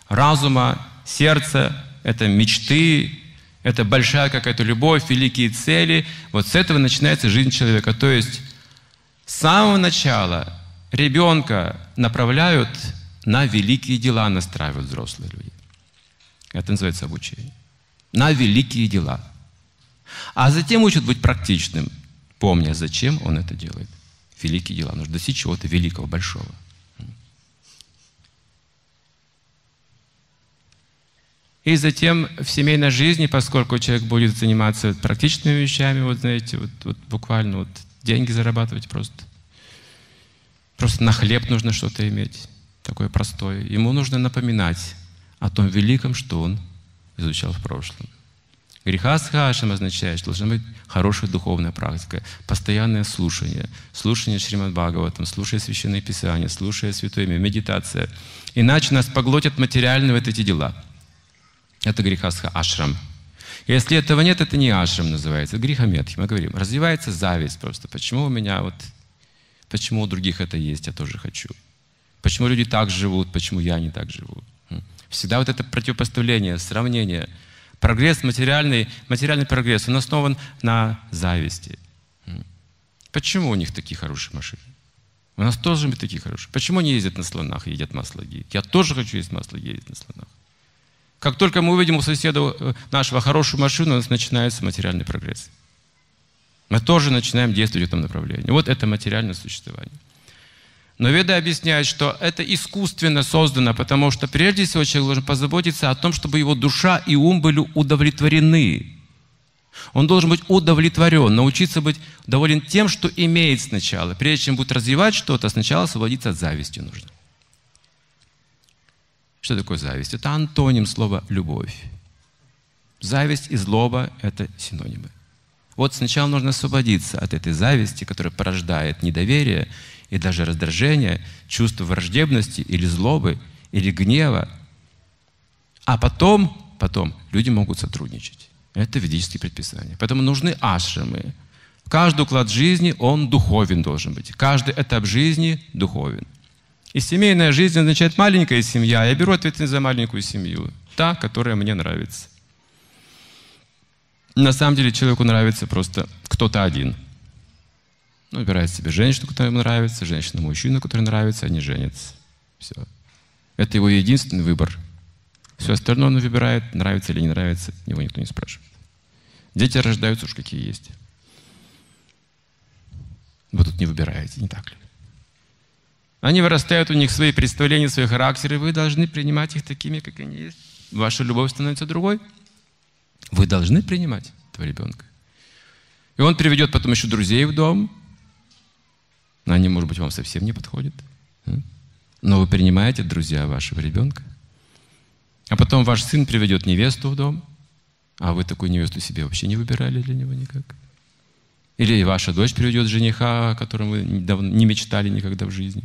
разума, сердца, это мечты, это большая какая-то любовь, великие цели. Вот с этого начинается жизнь человека. То есть с самого начала ребенка направляют на великие дела, настраивают взрослые люди. Это называется обучение. На великие дела. А затем учат быть практичным, помня, зачем он это делает. Великие дела. Нужно достичь чего-то великого, большого. И затем в семейной жизни, поскольку человек будет заниматься практичными вещами, вот знаете, вот, вот буквально вот деньги зарабатывать просто. Просто на хлеб нужно что-то иметь, такое простое. Ему нужно напоминать о том великом, что он изучал в прошлом. Греха с хашем означает, что должна быть хорошая духовная практика, постоянное слушание, слушание Шримад Бхагаватам, слушая Священное Писание, слушая Святое Имя, медитация. Иначе нас поглотят материальные вот эти дела – это грехасха ашрам. Если этого нет, это не ашрам называется, это грехометхи. Мы говорим, развивается зависть просто. Почему у меня вот, почему у других это есть, я тоже хочу. Почему люди так живут, почему я не так живу. Всегда вот это противопоставление, сравнение. Прогресс материальный, материальный прогресс, он основан на зависти. Почему у них такие хорошие машины? У нас тоже быть такие хорошие. Почему они ездят на слонах и едят масло Я тоже хочу есть масло ездить на слонах. Как только мы увидим у соседа э, нашего хорошую машину, у нас начинается материальный прогресс. Мы тоже начинаем действовать в этом направлении. Вот это материальное существование. Но Веда объясняет, что это искусственно создано, потому что прежде всего человек должен позаботиться о том, чтобы его душа и ум были удовлетворены. Он должен быть удовлетворен, научиться быть доволен тем, что имеет сначала. Прежде чем будет развивать что-то, сначала освободиться от зависти нужно. Что такое зависть? Это антоним слова «любовь». Зависть и злоба – это синонимы. Вот сначала нужно освободиться от этой зависти, которая порождает недоверие и даже раздражение, чувство враждебности или злобы, или гнева. А потом, потом люди могут сотрудничать. Это ведические предписания. Поэтому нужны ашрамы. Каждый уклад жизни, он духовен должен быть. Каждый этап жизни духовен. И семейная жизнь означает маленькая семья. Я беру ответственность за маленькую семью. Та, которая мне нравится. На самом деле человеку нравится просто кто-то один. Он выбирает себе женщину, которая ему нравится, женщину-мужчину, который нравится, они женятся. Все. Это его единственный выбор. Все остальное он выбирает, нравится или не нравится, его никто не спрашивает. Дети рождаются уж какие есть. Вы тут не выбираете, не так ли? Они вырастают, у них свои представления, свои характеры. Вы должны принимать их такими, как они есть. Ваша любовь становится другой. Вы должны принимать этого ребенка. И он приведет потом еще друзей в дом. Они, может быть, вам совсем не подходят. Но вы принимаете друзья вашего ребенка. А потом ваш сын приведет невесту в дом. А вы такую невесту себе вообще не выбирали для него никак. Или ваша дочь приведет жениха, о котором вы не мечтали никогда в жизни.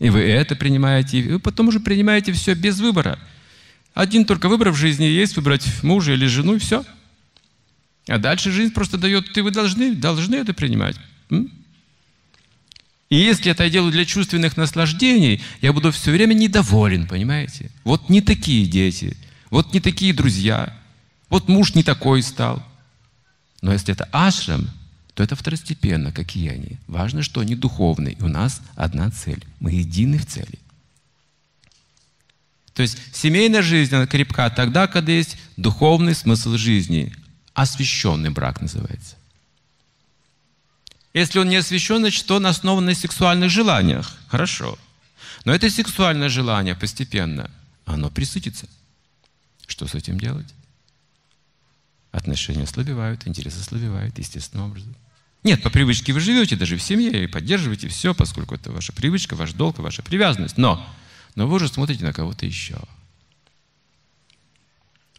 И вы это принимаете, и вы потом уже принимаете все без выбора. Один только выбор в жизни есть, выбрать мужа или жену, и все. А дальше жизнь просто дает, ты вы должны, должны это принимать. И если это я делаю для чувственных наслаждений, я буду все время недоволен, понимаете? Вот не такие дети, вот не такие друзья, вот муж не такой стал. Но если это ашрам, то это второстепенно, какие они. Важно, что они духовные. И у нас одна цель. Мы едины в цели. То есть семейная жизнь, она крепка тогда, когда есть духовный смысл жизни. Освященный брак называется. Если он не освящен, значит, он основан на сексуальных желаниях. Хорошо. Но это сексуальное желание постепенно, оно присытится. Что с этим делать? Отношения ослабевают, интересы ослабевают естественным образом. Нет, по привычке вы живете даже в семье и поддерживаете все, поскольку это ваша привычка, ваш долг, ваша привязанность. Но, но вы уже смотрите на кого-то еще.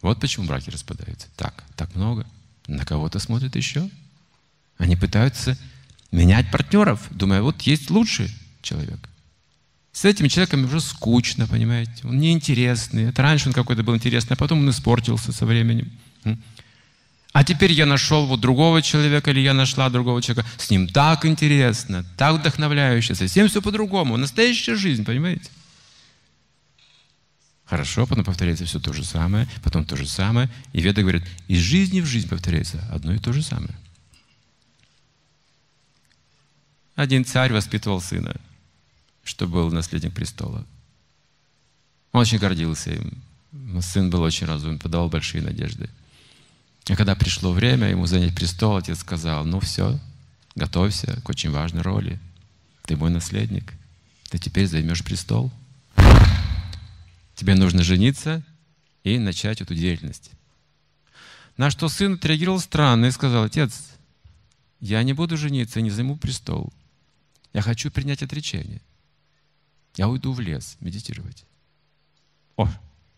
Вот почему браки распадаются. Так, так много. На кого-то смотрят еще. Они пытаются менять партнеров, думая, вот есть лучший человек. С этим человеком уже скучно, понимаете? Он неинтересный. Это раньше он какой-то был интересный, а потом он испортился со временем. А теперь я нашел вот другого человека, или я нашла другого человека. С ним так интересно, так вдохновляюще, совсем все по-другому. Настоящая жизнь, понимаете? Хорошо, потом повторяется все то же самое, потом то же самое. И Веда говорит, из жизни в жизнь повторяется одно и то же самое. Один царь воспитывал сына, что был наследник престола. Он очень гордился им. Сын был очень разумен, подавал большие надежды. А когда пришло время ему занять престол, отец сказал, ну все, готовься к очень важной роли. Ты мой наследник. Ты теперь займешь престол. Тебе нужно жениться и начать эту деятельность. На что сын отреагировал странно и сказал, отец, я не буду жениться, не займу престол. Я хочу принять отречение. Я уйду в лес медитировать. О,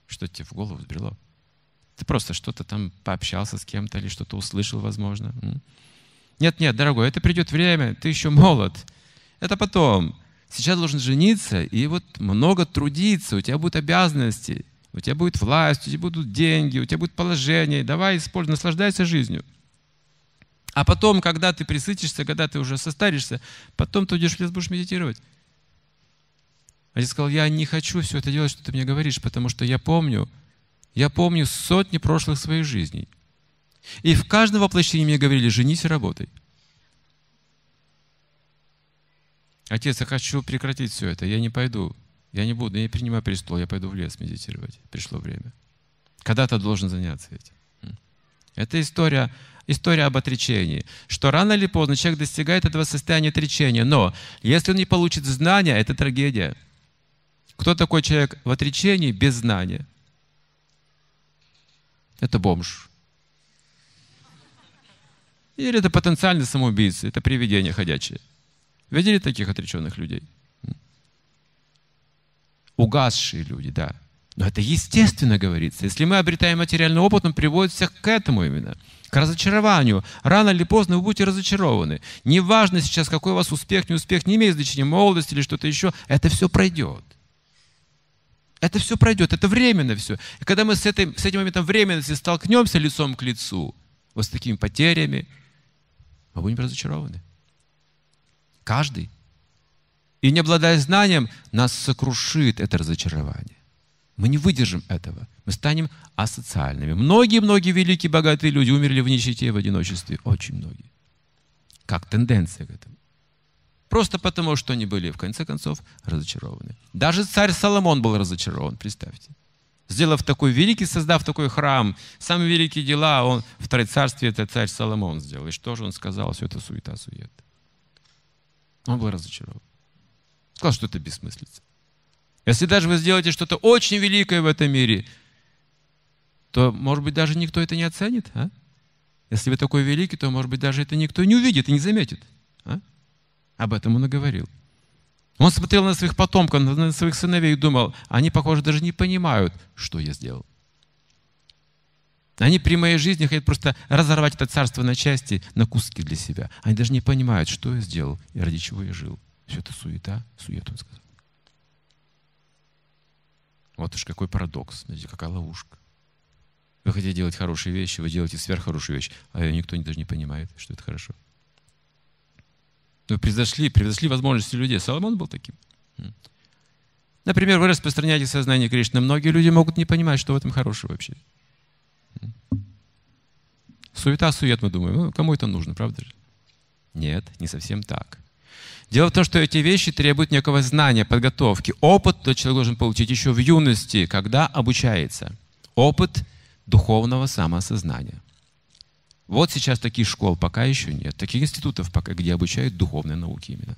что тебе в голову взбрело? Ты просто что-то там пообщался с кем-то или что-то услышал, возможно. Нет, нет, дорогой, это придет время, ты еще молод. Это потом. Сейчас должен жениться и вот много трудиться, у тебя будут обязанности, у тебя будет власть, у тебя будут деньги, у тебя будет положение. Давай используй, наслаждайся жизнью. А потом, когда ты присытишься, когда ты уже состаришься, потом ты уйдешь в лес, будешь медитировать. Отец сказал, я не хочу все это делать, что ты мне говоришь, потому что я помню, я помню сотни прошлых своих жизней. И в каждом воплощении мне говорили, женись и работай. Отец, я хочу прекратить все это. Я не пойду. Я не буду, я не принимаю престол, я пойду в лес медитировать. Пришло время. Когда-то должен заняться этим. Это история, история об отречении. Что рано или поздно человек достигает этого состояния отречения. Но если он не получит знания, это трагедия. Кто такой человек в отречении без знания? Это бомж. Или это потенциальный самоубийца, это привидение ходячее. Видели таких отреченных людей? Угасшие люди, да. Но это естественно говорится. Если мы обретаем материальный опыт, он приводит всех к этому именно, к разочарованию. Рано или поздно вы будете разочарованы. Неважно сейчас, какой у вас успех, не успех, не имеет значения, молодость или что-то еще, это все пройдет. Это все пройдет, это временно все. И когда мы с, этой, с этим моментом временности столкнемся лицом к лицу, вот с такими потерями, мы будем разочарованы. Каждый. И не обладая знанием, нас сокрушит это разочарование. Мы не выдержим этого. Мы станем асоциальными. Многие-многие великие богатые люди умерли в нищете и в одиночестве. Очень многие. Как тенденция к этому. Просто потому, что они были, в конце концов, разочарованы. Даже царь Соломон был разочарован, представьте. Сделав такой великий, создав такой храм, самые великие дела, он в царстве это царь Соломон сделал. И что же он сказал? Все это суета-сует. Он был разочарован. Сказал, что это бессмыслица. Если даже вы сделаете что-то очень великое в этом мире, то, может быть, даже никто это не оценит. А? Если вы такой великий, то, может быть, даже это никто не увидит и не заметит. А? Об этом он и говорил. Он смотрел на своих потомков, на своих сыновей и думал, они, похоже, даже не понимают, что я сделал. Они при моей жизни хотят просто разорвать это царство на части, на куски для себя. Они даже не понимают, что я сделал и ради чего я жил. Все это суета, суета, он сказал. Вот уж какой парадокс, смотрите, какая ловушка. Вы хотите делать хорошие вещи, вы делаете сверххорошие вещи, а никто даже не понимает, что это хорошо. Вы превзошли, превзошли возможности людей. Соломон был таким. Например, вы распространяете сознание Кришны. Многие люди могут не понимать, что в этом хорошего вообще. Суета-сует, мы думаем, ну, кому это нужно, правда же? Нет, не совсем так. Дело в том, что эти вещи требуют некого знания, подготовки. Опыт человек должен получить еще в юности, когда обучается. Опыт духовного самоосознания. Вот сейчас таких школ пока еще нет, таких институтов пока, где обучают духовной науке именно.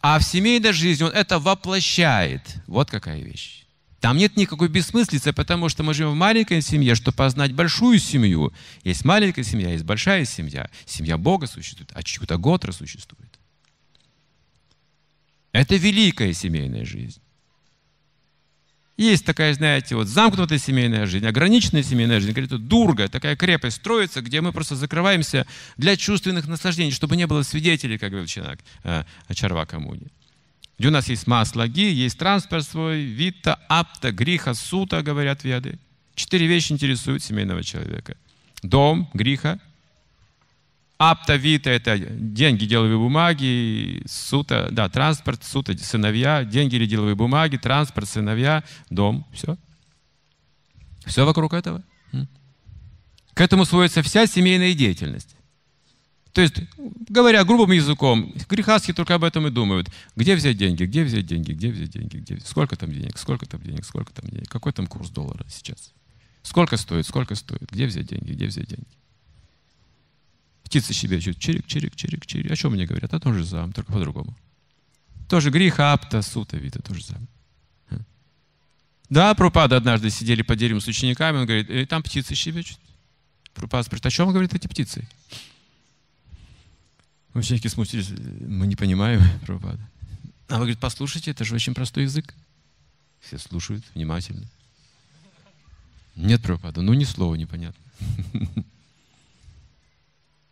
А в семейной жизни он это воплощает. Вот какая вещь. Там нет никакой бессмыслицы, потому что мы живем в маленькой семье, чтобы познать большую семью. Есть маленькая семья, есть большая семья. Семья Бога существует, а чью-то Готра существует. Это великая семейная жизнь. Есть такая, знаете, вот замкнутая семейная жизнь, ограниченная семейная жизнь, говорит, дурга, такая крепость строится, где мы просто закрываемся для чувственных наслаждений, чтобы не было свидетелей, как говорил э, Чарва Коммуни где у нас есть масло ги, есть транспорт свой, вита, апта, гриха, сута, говорят веды. Четыре вещи интересуют семейного человека. Дом, гриха, Апта, вита – это деньги, деловые бумаги, сута, да, транспорт, сута, сыновья, деньги или деловые бумаги, транспорт, сыновья, дом, все. Все вокруг этого. К этому сводится вся семейная деятельность. То есть, говоря грубым языком, грехаски только об этом и думают. Где взять деньги, где взять деньги, где взять деньги, где... сколько там денег, сколько там денег, сколько там денег, какой там курс доллара сейчас. Сколько стоит, сколько стоит, где взять деньги, где взять деньги. Птицы щебечут, чирик, чирик, чирик, чирик. О чем мне говорят? О том же самом, только по-другому. Тоже грех, апта, сута, вида, тоже самое. Да, Пропада однажды сидели под деревом с учениками, он говорит, и «Э, там птицы щебечут. Пропада спрашивает, о чем говорят эти птицы? Ученики смутились, мы не понимаем, [laughs] Пропада. А вы говорит, послушайте, это же очень простой язык. Все слушают внимательно. Нет, Пропада, ну ни слова непонятно. [laughs]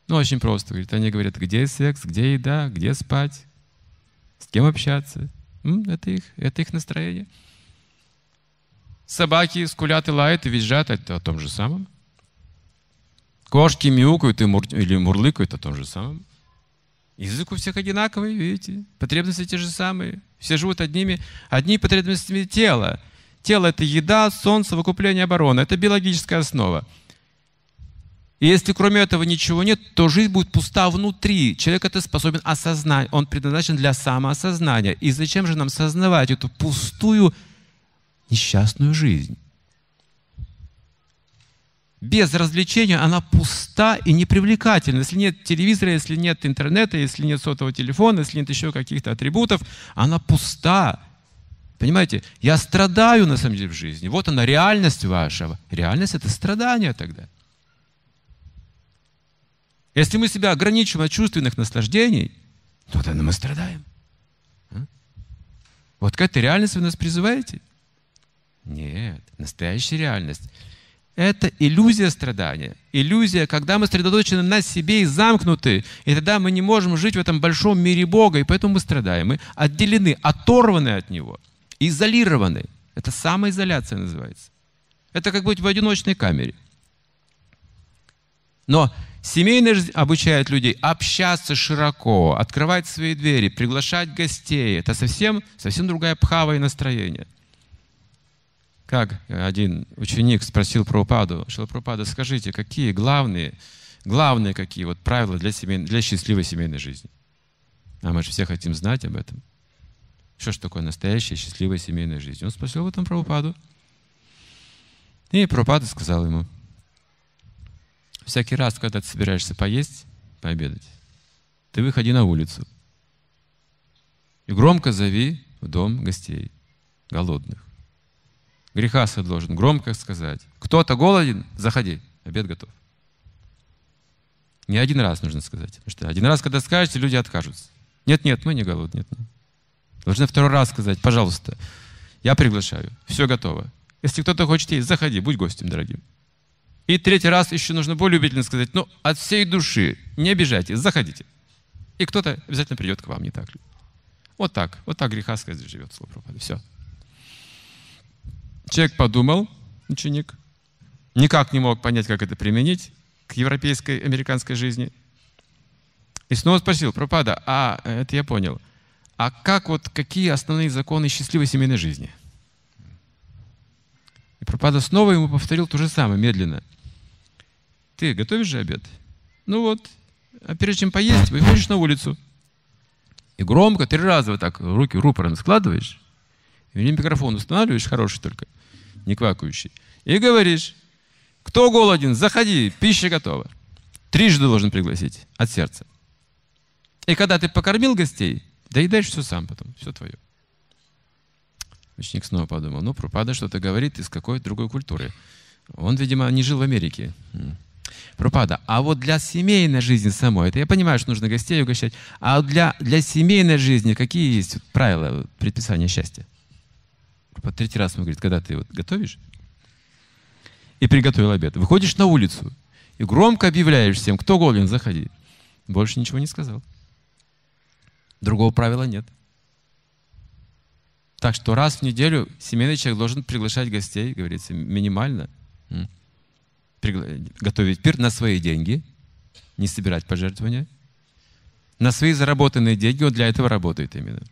Ну, очень просто. Говорит, они говорят, где секс, где еда, где спать, с кем общаться. Это их, это их настроение. Собаки скулят и лают и визжат это о том же самом. Кошки мяукают и или мурлыкают о том же самом. Язык у всех одинаковый, видите? Потребности те же самые. Все живут одними, одни потребностями тела. Тело – это еда, сон, совокупление, оборона. Это биологическая основа. И если кроме этого ничего нет, то жизнь будет пуста внутри. Человек это способен осознать. Он предназначен для самоосознания. И зачем же нам сознавать эту пустую, несчастную жизнь? Без развлечения она пуста и непривлекательна. Если нет телевизора, если нет интернета, если нет сотового телефона, если нет еще каких-то атрибутов, она пуста. Понимаете, я страдаю на самом деле в жизни. Вот она, реальность вашего. Реальность – это страдание тогда. Если мы себя ограничиваем от чувственных наслаждений, то тогда мы страдаем. А? Вот к этой реальности вы нас призываете? Нет, настоящая реальность – это иллюзия страдания. Иллюзия, когда мы сосредоточены на себе и замкнуты, и тогда мы не можем жить в этом большом мире Бога, и поэтому мы страдаем. Мы отделены, оторваны от Него, изолированы. Это самоизоляция называется. Это как быть в одиночной камере. Но Семейная жизнь обучает людей общаться широко, открывать свои двери, приглашать гостей. Это совсем, совсем другая пхава и настроение. Как один ученик спросил про упаду, Прабхупада, скажите, какие главные, главные какие вот правила для, семей, для счастливой семейной жизни? А мы же все хотим знать об этом. Что же такое настоящая счастливая семейная жизнь? Он спросил об этом Прабхупаду. И Прабхупада сказал ему – Всякий раз, когда ты собираешься поесть, пообедать, ты выходи на улицу и громко зови в дом гостей, голодных. Грехаса должен громко сказать, кто-то голоден, заходи, обед готов. Не один раз нужно сказать. Потому что один раз, когда скажете, люди откажутся. Нет, нет, мы не голодны. Нет, нет. Должны второй раз сказать, пожалуйста, я приглашаю, все готово. Если кто-то хочет есть, заходи, будь гостем, дорогим. И третий раз еще нужно более убедительно сказать, ну, от всей души, не обижайтесь, заходите. И кто-то обязательно придет к вам, не так ли? Вот так, вот так греха сказать живет слово проповеди. Все. Человек подумал, ученик, никак не мог понять, как это применить к европейской, американской жизни. И снова спросил, пропада, а, это я понял, а как вот, какие основные законы счастливой семейной жизни? И Пропада снова ему повторил то же самое, медленно – ты готовишь же обед? Ну вот, а прежде чем поесть, выходишь на улицу. И громко, три раза вот так руки рупором складываешь, и микрофон устанавливаешь, хороший только, не квакающий, и говоришь, кто голоден, заходи, пища готова. Трижды должен пригласить от сердца. И когда ты покормил гостей, доедаешь все сам потом, все твое. Ученик снова подумал, ну, Пропада что-то говорит из какой-то другой культуры. Он, видимо, не жил в Америке. Пропада. А вот для семейной жизни самой, это я понимаю, что нужно гостей угощать, а для, для семейной жизни какие есть правила предписания счастья? По третий раз он говорит, когда ты вот готовишь и приготовил обед, выходишь на улицу и громко объявляешь всем, кто голоден, заходи. Больше ничего не сказал. Другого правила нет. Так что раз в неделю семейный человек должен приглашать гостей, говорится, минимально готовить пир на свои деньги, не собирать пожертвования. На свои заработанные деньги он для этого работает именно.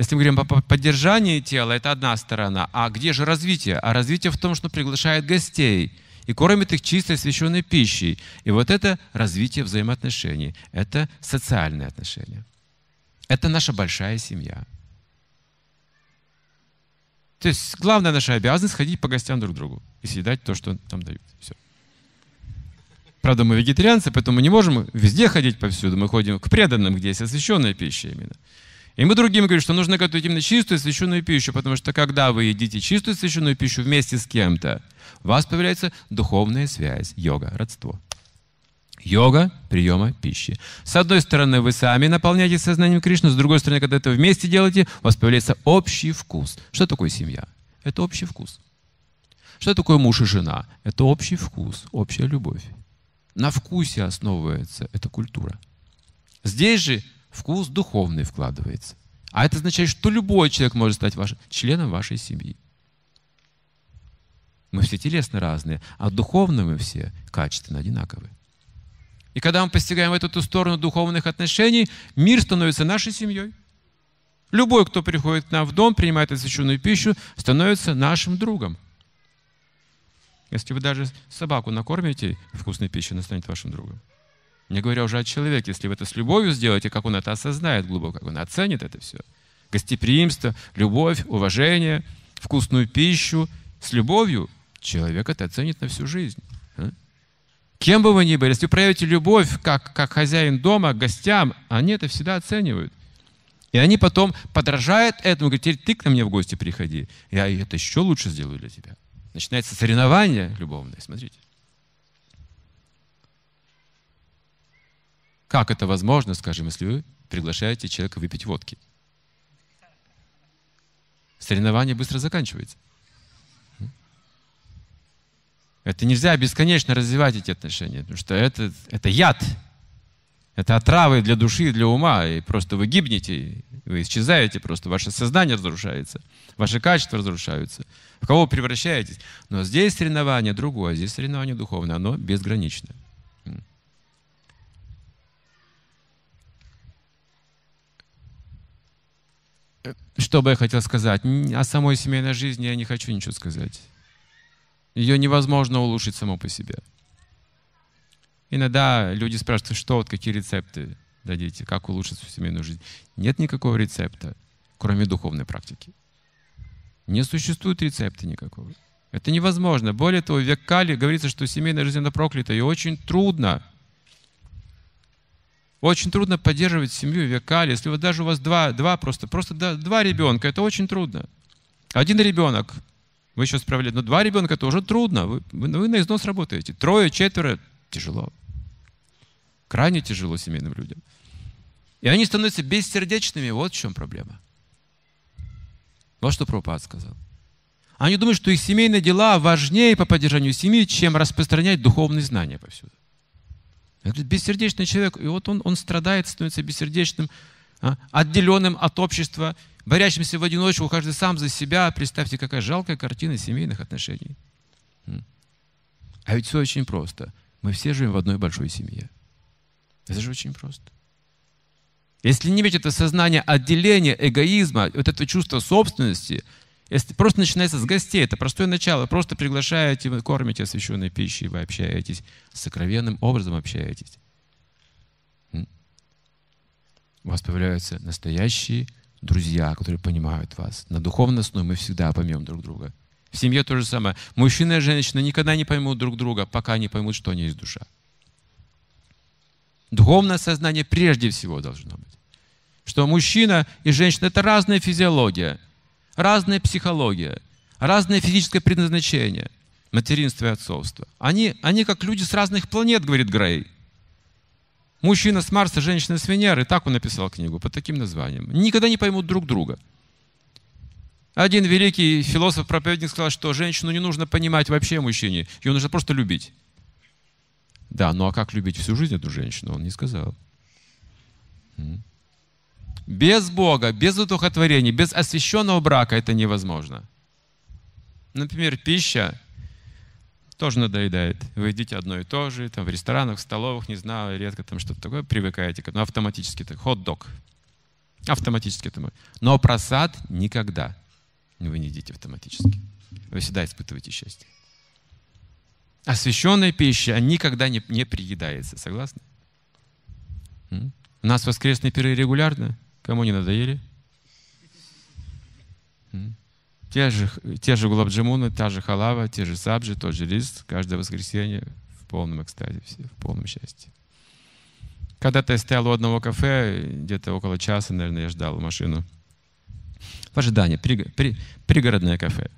Если мы говорим о поддержании тела, это одна сторона. А где же развитие? А развитие в том, что приглашает гостей и кормит их чистой священной пищей. И вот это развитие взаимоотношений. Это социальные отношения. Это наша большая семья. То есть главная наша обязанность ходить по гостям друг к другу и съедать то, что там дают. Все. Правда, мы вегетарианцы, поэтому мы не можем везде ходить повсюду. Мы ходим к преданным, где есть освященная пища именно. И мы другим говорим, что нужно готовить именно чистую священную пищу, потому что когда вы едите чистую священную пищу вместе с кем-то, у вас появляется духовная связь, йога, родство. Йога приема пищи. С одной стороны, вы сами наполняетесь сознанием Кришны, с другой стороны, когда это вместе делаете, у вас появляется общий вкус. Что такое семья? Это общий вкус. Что такое муж и жена? Это общий вкус, общая любовь. На вкусе основывается эта культура. Здесь же вкус духовный вкладывается. А это означает, что любой человек может стать вашим, членом вашей семьи. Мы все телесно разные, а духовно мы все качественно одинаковые. И когда мы постигаем эту сторону духовных отношений, мир становится нашей семьей. Любой, кто приходит к нам в дом, принимает освященную пищу, становится нашим другом. Если вы даже собаку накормите вкусной пищей, она станет вашим другом. Не говоря уже о человеке, если вы это с любовью сделаете, как он это осознает глубоко, как он оценит это все. Гостеприимство, любовь, уважение, вкусную пищу. С любовью человек это оценит на всю жизнь. Кем бы вы ни были, если вы проявите любовь как, как хозяин дома гостям, они это всегда оценивают. И они потом подражают этому, говорят, теперь ты к мне в гости приходи, я это еще лучше сделаю для тебя. Начинается соревнование любовное, смотрите. Как это возможно, скажем, если вы приглашаете человека выпить водки? Соревнование быстро заканчивается. Это нельзя бесконечно развивать эти отношения, потому что это, это яд. Это отравы для души и для ума. И просто вы гибнете, вы исчезаете просто, ваше сознание разрушается, ваши качества разрушаются. В кого вы превращаетесь? Но здесь соревнование другое, здесь соревнование духовное, оно безграничное. Что бы я хотел сказать? О самой семейной жизни я не хочу ничего сказать. Ее невозможно улучшить само по себе. Иногда люди спрашивают, что вот какие рецепты дадите, как улучшить семейную жизнь. Нет никакого рецепта, кроме духовной практики. Не существует рецепта никакого. Это невозможно. Более того, век Кали говорится, что семейная жизнь она проклята, и очень трудно. Очень трудно поддерживать семью в век Кали. Если вот даже у вас два, два просто, просто два ребенка, это очень трудно. Один ребенок вы еще справляете. Но два ребенка это уже трудно. Вы, вы, вы на износ работаете. Трое, четверо – тяжело. Крайне тяжело семейным людям. И они становятся бессердечными. Вот в чем проблема. Вот что Пропад сказал. Они думают, что их семейные дела важнее по поддержанию семьи, чем распространять духовные знания повсюду. Это бессердечный человек, и вот он, он страдает, становится бессердечным, а, отделенным от общества, борящимся в одиночку, каждый сам за себя. Представьте, какая жалкая картина семейных отношений. А ведь все очень просто. Мы все живем в одной большой семье. Это же очень просто. Если не иметь это сознание отделения, эгоизма, вот это чувство собственности, просто начинается с гостей, это простое начало, просто приглашаете, вы кормите освященной пищей, вы общаетесь, сокровенным образом общаетесь. У вас появляются настоящие друзья, которые понимают вас. На духовной основе мы всегда поймем друг друга. В семье то же самое. Мужчина и женщина никогда не поймут друг друга, пока не поймут, что они есть душа. Духовное сознание прежде всего должно быть. Что мужчина и женщина – это разная физиология, разная психология, разное физическое предназначение, материнство и отцовство. Они, они как люди с разных планет, говорит Грей. Мужчина с Марса, женщина с Венеры. Так он написал книгу под таким названием. Никогда не поймут друг друга. Один великий философ-проповедник сказал, что женщину не нужно понимать вообще мужчине, ее нужно просто любить. Да, ну а как любить всю жизнь эту женщину, он не сказал. Без Бога, без удухотворения, без освященного брака это невозможно. Например, пища тоже надоедает. Вы едите одно и то же, там в ресторанах, в столовых, не знаю, редко там что-то такое, привыкаете, но автоматически это хот-дог. Автоматически это. Но просад никогда вы не едите автоматически. Вы всегда испытываете счастье. Освященная пища никогда не, не приедается. Согласны? У нас воскресные пиры регулярно. Кому не надоели? Те же, те же гулабджимуны, та же халава, те же сабжи, тот же рис. Каждое воскресенье в полном экстазе, в полном счастье. Когда-то я стоял у одного кафе, где-то около часа, наверное, я ждал машину. В ожидании, при, при, пригородное кафе.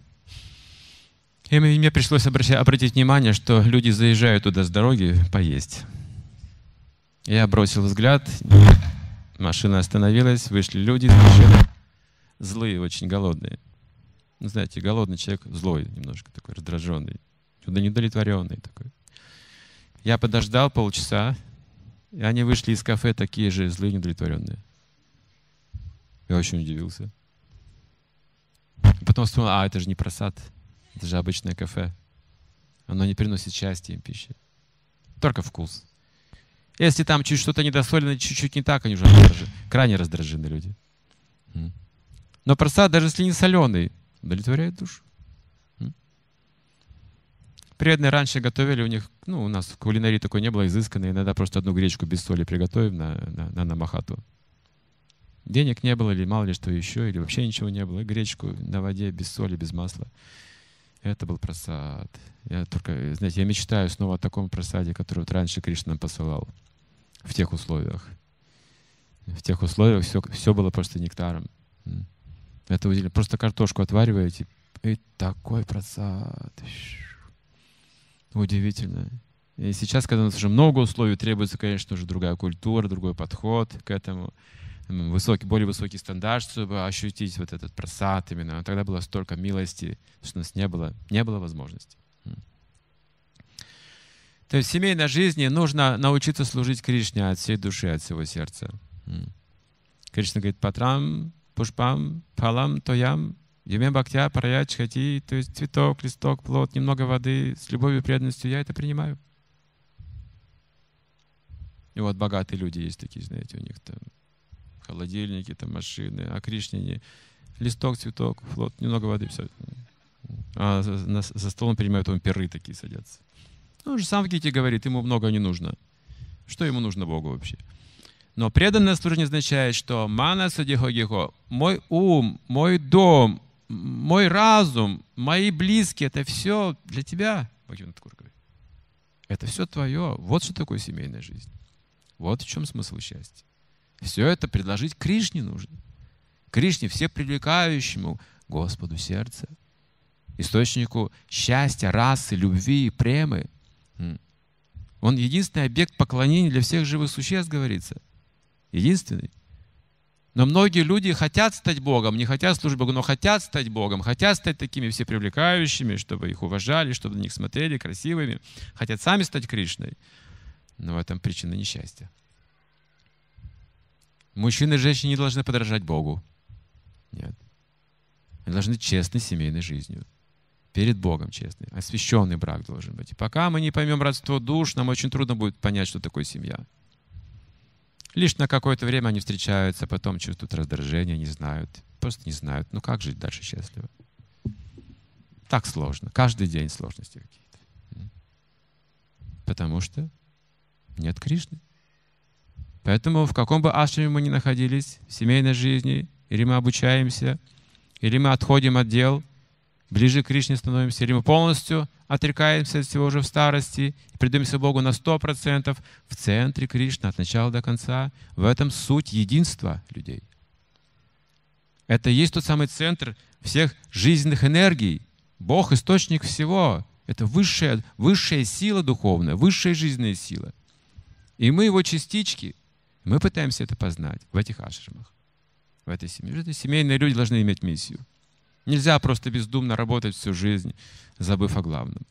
И мне пришлось обращать, обратить внимание, что люди заезжают туда с дороги поесть. Я бросил взгляд, машина остановилась, вышли люди из машины, злые, очень голодные. Ну, знаете, голодный человек злой немножко такой, раздраженный, удовлетворенный такой. Я подождал полчаса, и они вышли из кафе такие же злые, неудовлетворенные. Я очень удивился. Потом вспомнил, а, это же не просад, это же обычное кафе. Оно не приносит счастья им пищи. Только вкус. Если там чуть что-то недосолено, чуть-чуть не так, они уже раздражены, крайне раздражены люди. Но просад, даже если не соленый, удовлетворяет душу. Преданные раньше готовили, у них, ну, у нас в кулинарии такой не было изысканной, иногда просто одну гречку без соли приготовим на, на, на намахату. Денег не было, или мало ли что еще, или вообще ничего не было. И гречку на воде, без соли, без масла. Это был просад. Я только, знаете, я мечтаю снова о таком просаде, который вот раньше Кришна нам посылал в тех условиях. В тех условиях все, все было просто нектаром. Это удивительно. Просто картошку отвариваете, и такой просад. Удивительно. И сейчас, когда у нас уже много условий, требуется, конечно, уже другая культура, другой подход к этому, высокий, более высокий стандарт, чтобы ощутить вот этот просад именно. Но тогда было столько милости, что у нас не было, не было возможности. То есть в семейной жизни нужно научиться служить Кришне от всей души, от всего сердца. Кришна говорит, патрам пушпам, палам, тоям, Юме бхактя, парая, чхати, то есть цветок, листок, плод, немного воды, с любовью и преданностью я это принимаю. И вот богатые люди есть такие, знаете, у них там холодильники, там машины, а Кришне листок, цветок, плод, немного воды, все. А за, за столом принимают он перы такие садятся. Он же сам в Гите говорит, ему много не нужно. Что ему нужно Богу вообще? Но преданное служение означает, что мана садихогихо, мой ум, мой дом, мой разум, мои близкие, это все для тебя, Это все твое. Вот что такое семейная жизнь. Вот в чем смысл счастья. Все это предложить Кришне нужно. Кришне, все привлекающему Господу сердце, источнику счастья, расы, любви, премы. Он единственный объект поклонения для всех живых существ, говорится – единственный. Но многие люди хотят стать Богом, не хотят служить Богу, но хотят стать Богом, хотят стать такими все привлекающими, чтобы их уважали, чтобы на них смотрели красивыми, хотят сами стать Кришной. Но в этом причина несчастья. Мужчины и женщины не должны подражать Богу. Нет. Они должны честной семейной жизнью. Перед Богом честный. Освященный брак должен быть. И пока мы не поймем родство душ, нам очень трудно будет понять, что такое семья. Лишь на какое-то время они встречаются, потом чувствуют раздражение, не знают. Просто не знают, ну как жить дальше счастливо. Так сложно. Каждый день сложности какие-то. Потому что нет Кришны. Поэтому в каком бы ашраме мы ни находились, в семейной жизни, или мы обучаемся, или мы отходим от дел, ближе к Кришне становимся, или мы полностью отрекаемся от всего уже в старости и предаемся Богу на сто процентов в центре Кришны от начала до конца. В этом суть единства людей. Это и есть тот самый центр всех жизненных энергий. Бог — источник всего. Это высшая, высшая сила духовная, высшая жизненная сила. И мы его частички. Мы пытаемся это познать в этих ашрамах, в этой семье. Это семейные люди должны иметь миссию. Нельзя просто бездумно работать всю жизнь, забыв о главном.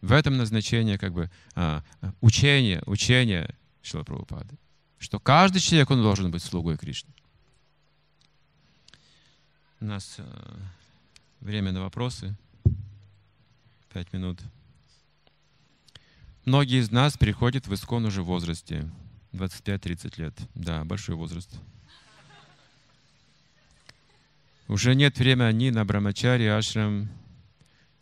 В этом назначение как бы а, учение, учение Шила Прабхупады, что каждый человек, он должен быть слугой Кришны. У нас а, время на вопросы. Пять минут. Многие из нас приходят в искон уже в возрасте. 25-30 лет. Да, большой возраст. Уже нет времени ни на брамачари, ашрам.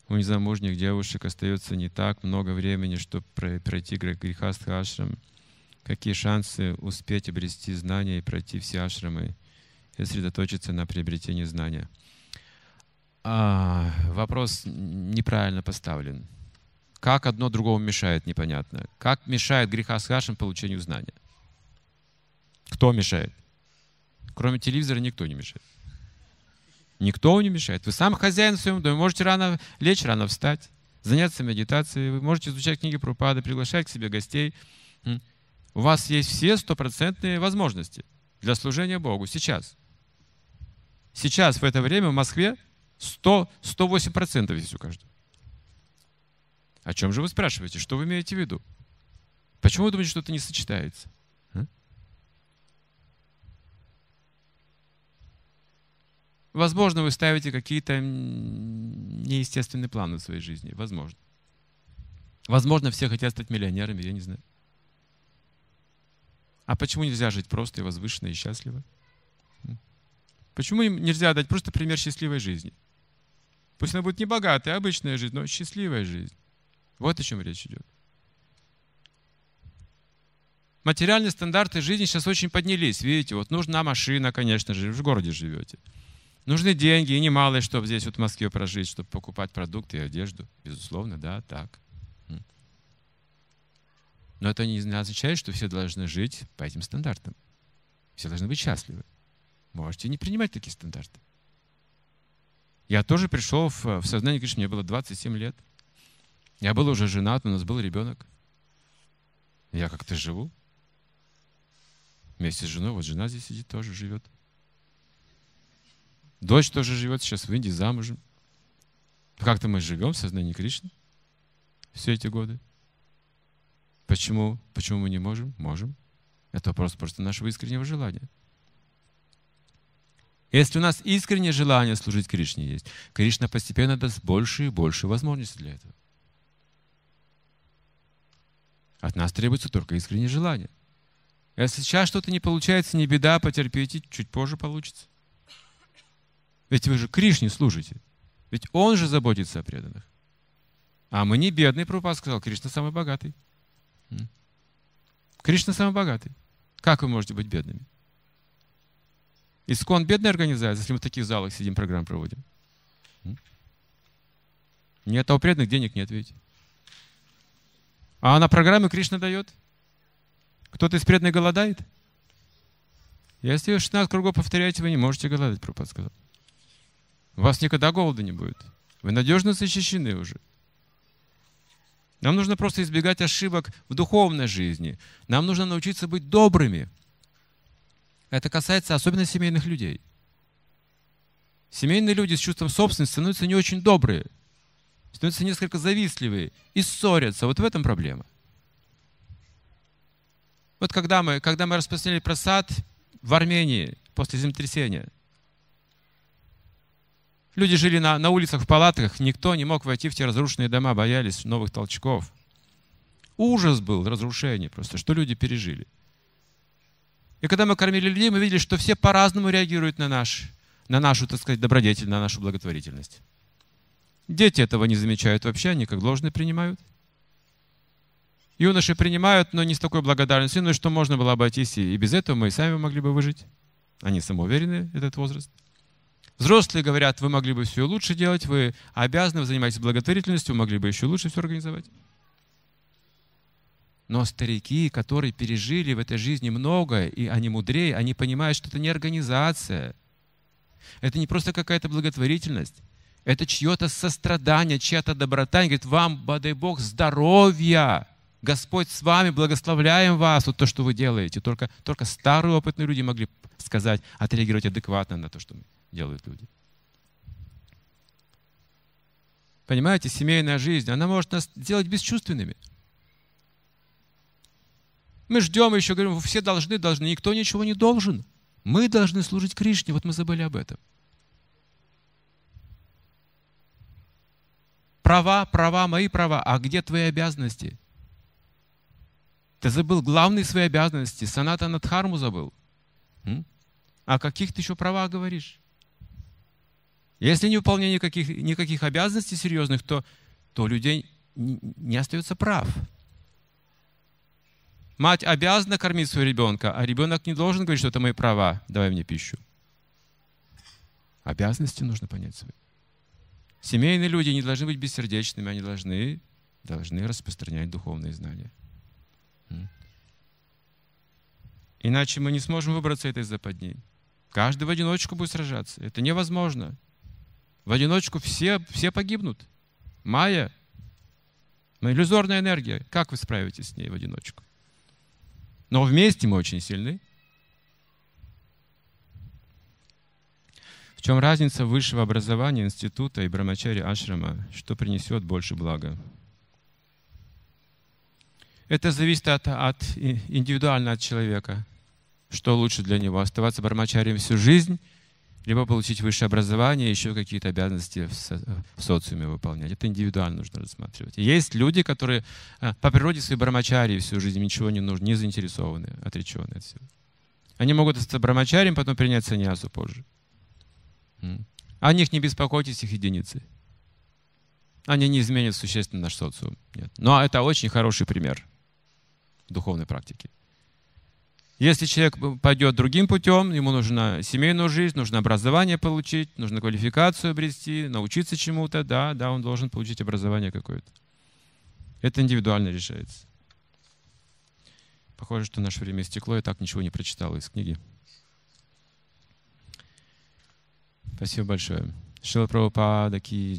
У незамужних девушек остается не так много времени, чтобы пройти грехастха ашрам. Какие шансы успеть обрести знания и пройти все ашрамы и сосредоточиться на приобретении знания? А, вопрос неправильно поставлен. Как одно другому мешает, непонятно. Как мешает греха с хашем получению знания? Кто мешает? Кроме телевизора никто не мешает. Никто не мешает. Вы сам хозяин в своем доме. Можете рано лечь, рано встать, заняться медитацией. Вы можете изучать книги Прупады, приглашать к себе гостей. У вас есть все стопроцентные возможности для служения Богу сейчас. Сейчас, в это время в Москве 100, 108% есть у каждого. О чем же вы спрашиваете? Что вы имеете в виду? Почему вы думаете, что это не сочетается? Возможно, вы ставите какие-то неестественные планы в своей жизни. Возможно. Возможно, все хотят стать миллионерами, я не знаю. А почему нельзя жить просто и возвышенно и счастливо? Почему нельзя дать просто пример счастливой жизни? Пусть она будет не богатая, а обычная жизнь, но счастливая жизнь. Вот о чем речь идет. Материальные стандарты жизни сейчас очень поднялись. Видите, вот нужна машина, конечно же, в городе живете. Нужны деньги, и немалые, чтобы здесь вот в Москве прожить, чтобы покупать продукты и одежду. Безусловно, да, так. Но это не означает, что все должны жить по этим стандартам. Все должны быть счастливы. Можете не принимать такие стандарты. Я тоже пришел в, в сознание Кришны, мне было 27 лет. Я был уже женат, у нас был ребенок. Я как-то живу. Вместе с женой. Вот жена здесь сидит, тоже живет. Дочь тоже живет сейчас в Индии, замужем. Как-то мы живем в сознании Кришны все эти годы. Почему? Почему мы не можем? Можем. Это вопрос просто нашего искреннего желания. Если у нас искреннее желание служить Кришне есть, Кришна постепенно даст больше и больше возможностей для этого. От нас требуется только искреннее желание. Если сейчас что-то не получается, не беда, потерпите, чуть позже получится. Ведь вы же Кришне служите. Ведь Он же заботится о преданных. А мы не бедный, Прабхупад сказал, Кришна самый богатый. Кришна самый богатый. Как вы можете быть бедными? Искон бедная организация, если мы в таких залах сидим, программ проводим. Нет, а у преданных денег нет, видите. А на программы Кришна дает? Кто-то из преданных голодает? Если вы 16 кругов повторяете, вы не можете голодать, Прабхупад сказал. Вас никогда голода не будет. Вы надежно защищены уже. Нам нужно просто избегать ошибок в духовной жизни. Нам нужно научиться быть добрыми. Это касается особенно семейных людей. Семейные люди с чувством собственности становятся не очень добрые становятся несколько завистливые и ссорятся. Вот в этом проблема. Вот когда мы, когда мы распространяли просад в Армении после землетрясения, люди жили на, на улицах в палатках, никто не мог войти в те разрушенные дома, боялись новых толчков. Ужас был, разрушение просто, что люди пережили. И когда мы кормили людей, мы видели, что все по-разному реагируют на, наш, на нашу, так сказать, добродетель, на нашу благотворительность. Дети этого не замечают вообще, они как должное принимают. Юноши принимают, но не с такой благодарностью, но что можно было обойтись и без этого мы и сами могли бы выжить. Они самоуверены, этот возраст. Взрослые говорят, вы могли бы все лучше делать, вы обязаны, вы занимаетесь благотворительностью, вы могли бы еще лучше все организовать. Но старики, которые пережили в этой жизни многое, и они мудрее, они понимают, что это не организация. Это не просто какая-то благотворительность. Это чье-то сострадание, чья-то доброта. Они говорят, вам, дай Бог, здоровья. Господь с вами, благословляем вас, вот то, что вы делаете. Только, только старые опытные люди могли сказать, отреагировать адекватно на то, что делают люди. Понимаете, семейная жизнь, она может нас сделать бесчувственными. Мы ждем еще, говорим, все должны, должны. Никто ничего не должен. Мы должны служить Кришне. Вот мы забыли об этом. Права, права, мои права. А где твои обязанности? Ты забыл главные свои обязанности. Саната Надхарму забыл. М? О каких ты еще правах говоришь? Если не выполнение никаких, никаких обязанностей серьезных, то, то людей не остается прав. Мать обязана кормить своего ребенка, а ребенок не должен говорить, что это мои права, давай мне пищу. Обязанности нужно понять свои. Семейные люди не должны быть бессердечными, они должны, должны распространять духовные знания. Иначе мы не сможем выбраться этой западни. Каждый в одиночку будет сражаться. Это невозможно. В одиночку все, все погибнут. Майя, иллюзорная энергия. Как вы справитесь с ней в одиночку? Но вместе мы очень сильны. В чем разница высшего образования, института и брамачари ашрама? Что принесет больше блага? Это зависит от, от, индивидуально от человека. Что лучше для него? Оставаться брамачарием всю жизнь, либо получить высшее образование, еще какие-то обязанности в, со, в социуме выполнять. Это индивидуально нужно рассматривать. Есть люди, которые а, по природе своей брамачарии всю жизнь ничего не нужно, не заинтересованы, отреченные от всего. Они могут остаться брамачарием, потом принять саньясу позже. О них не беспокойтесь, их единицы. Они не изменят существенно наш социум. Нет. Но это очень хороший пример духовной практики. Если человек пойдет другим путем, ему нужна семейную жизнь, нужно образование получить, нужно квалификацию обрести, научиться чему-то, да, да, он должен получить образование какое-то. Это индивидуально решается. Похоже, что наше время истекло, я так ничего не прочитал из книги. Спасибо большое. Шила Прабхупада Ки.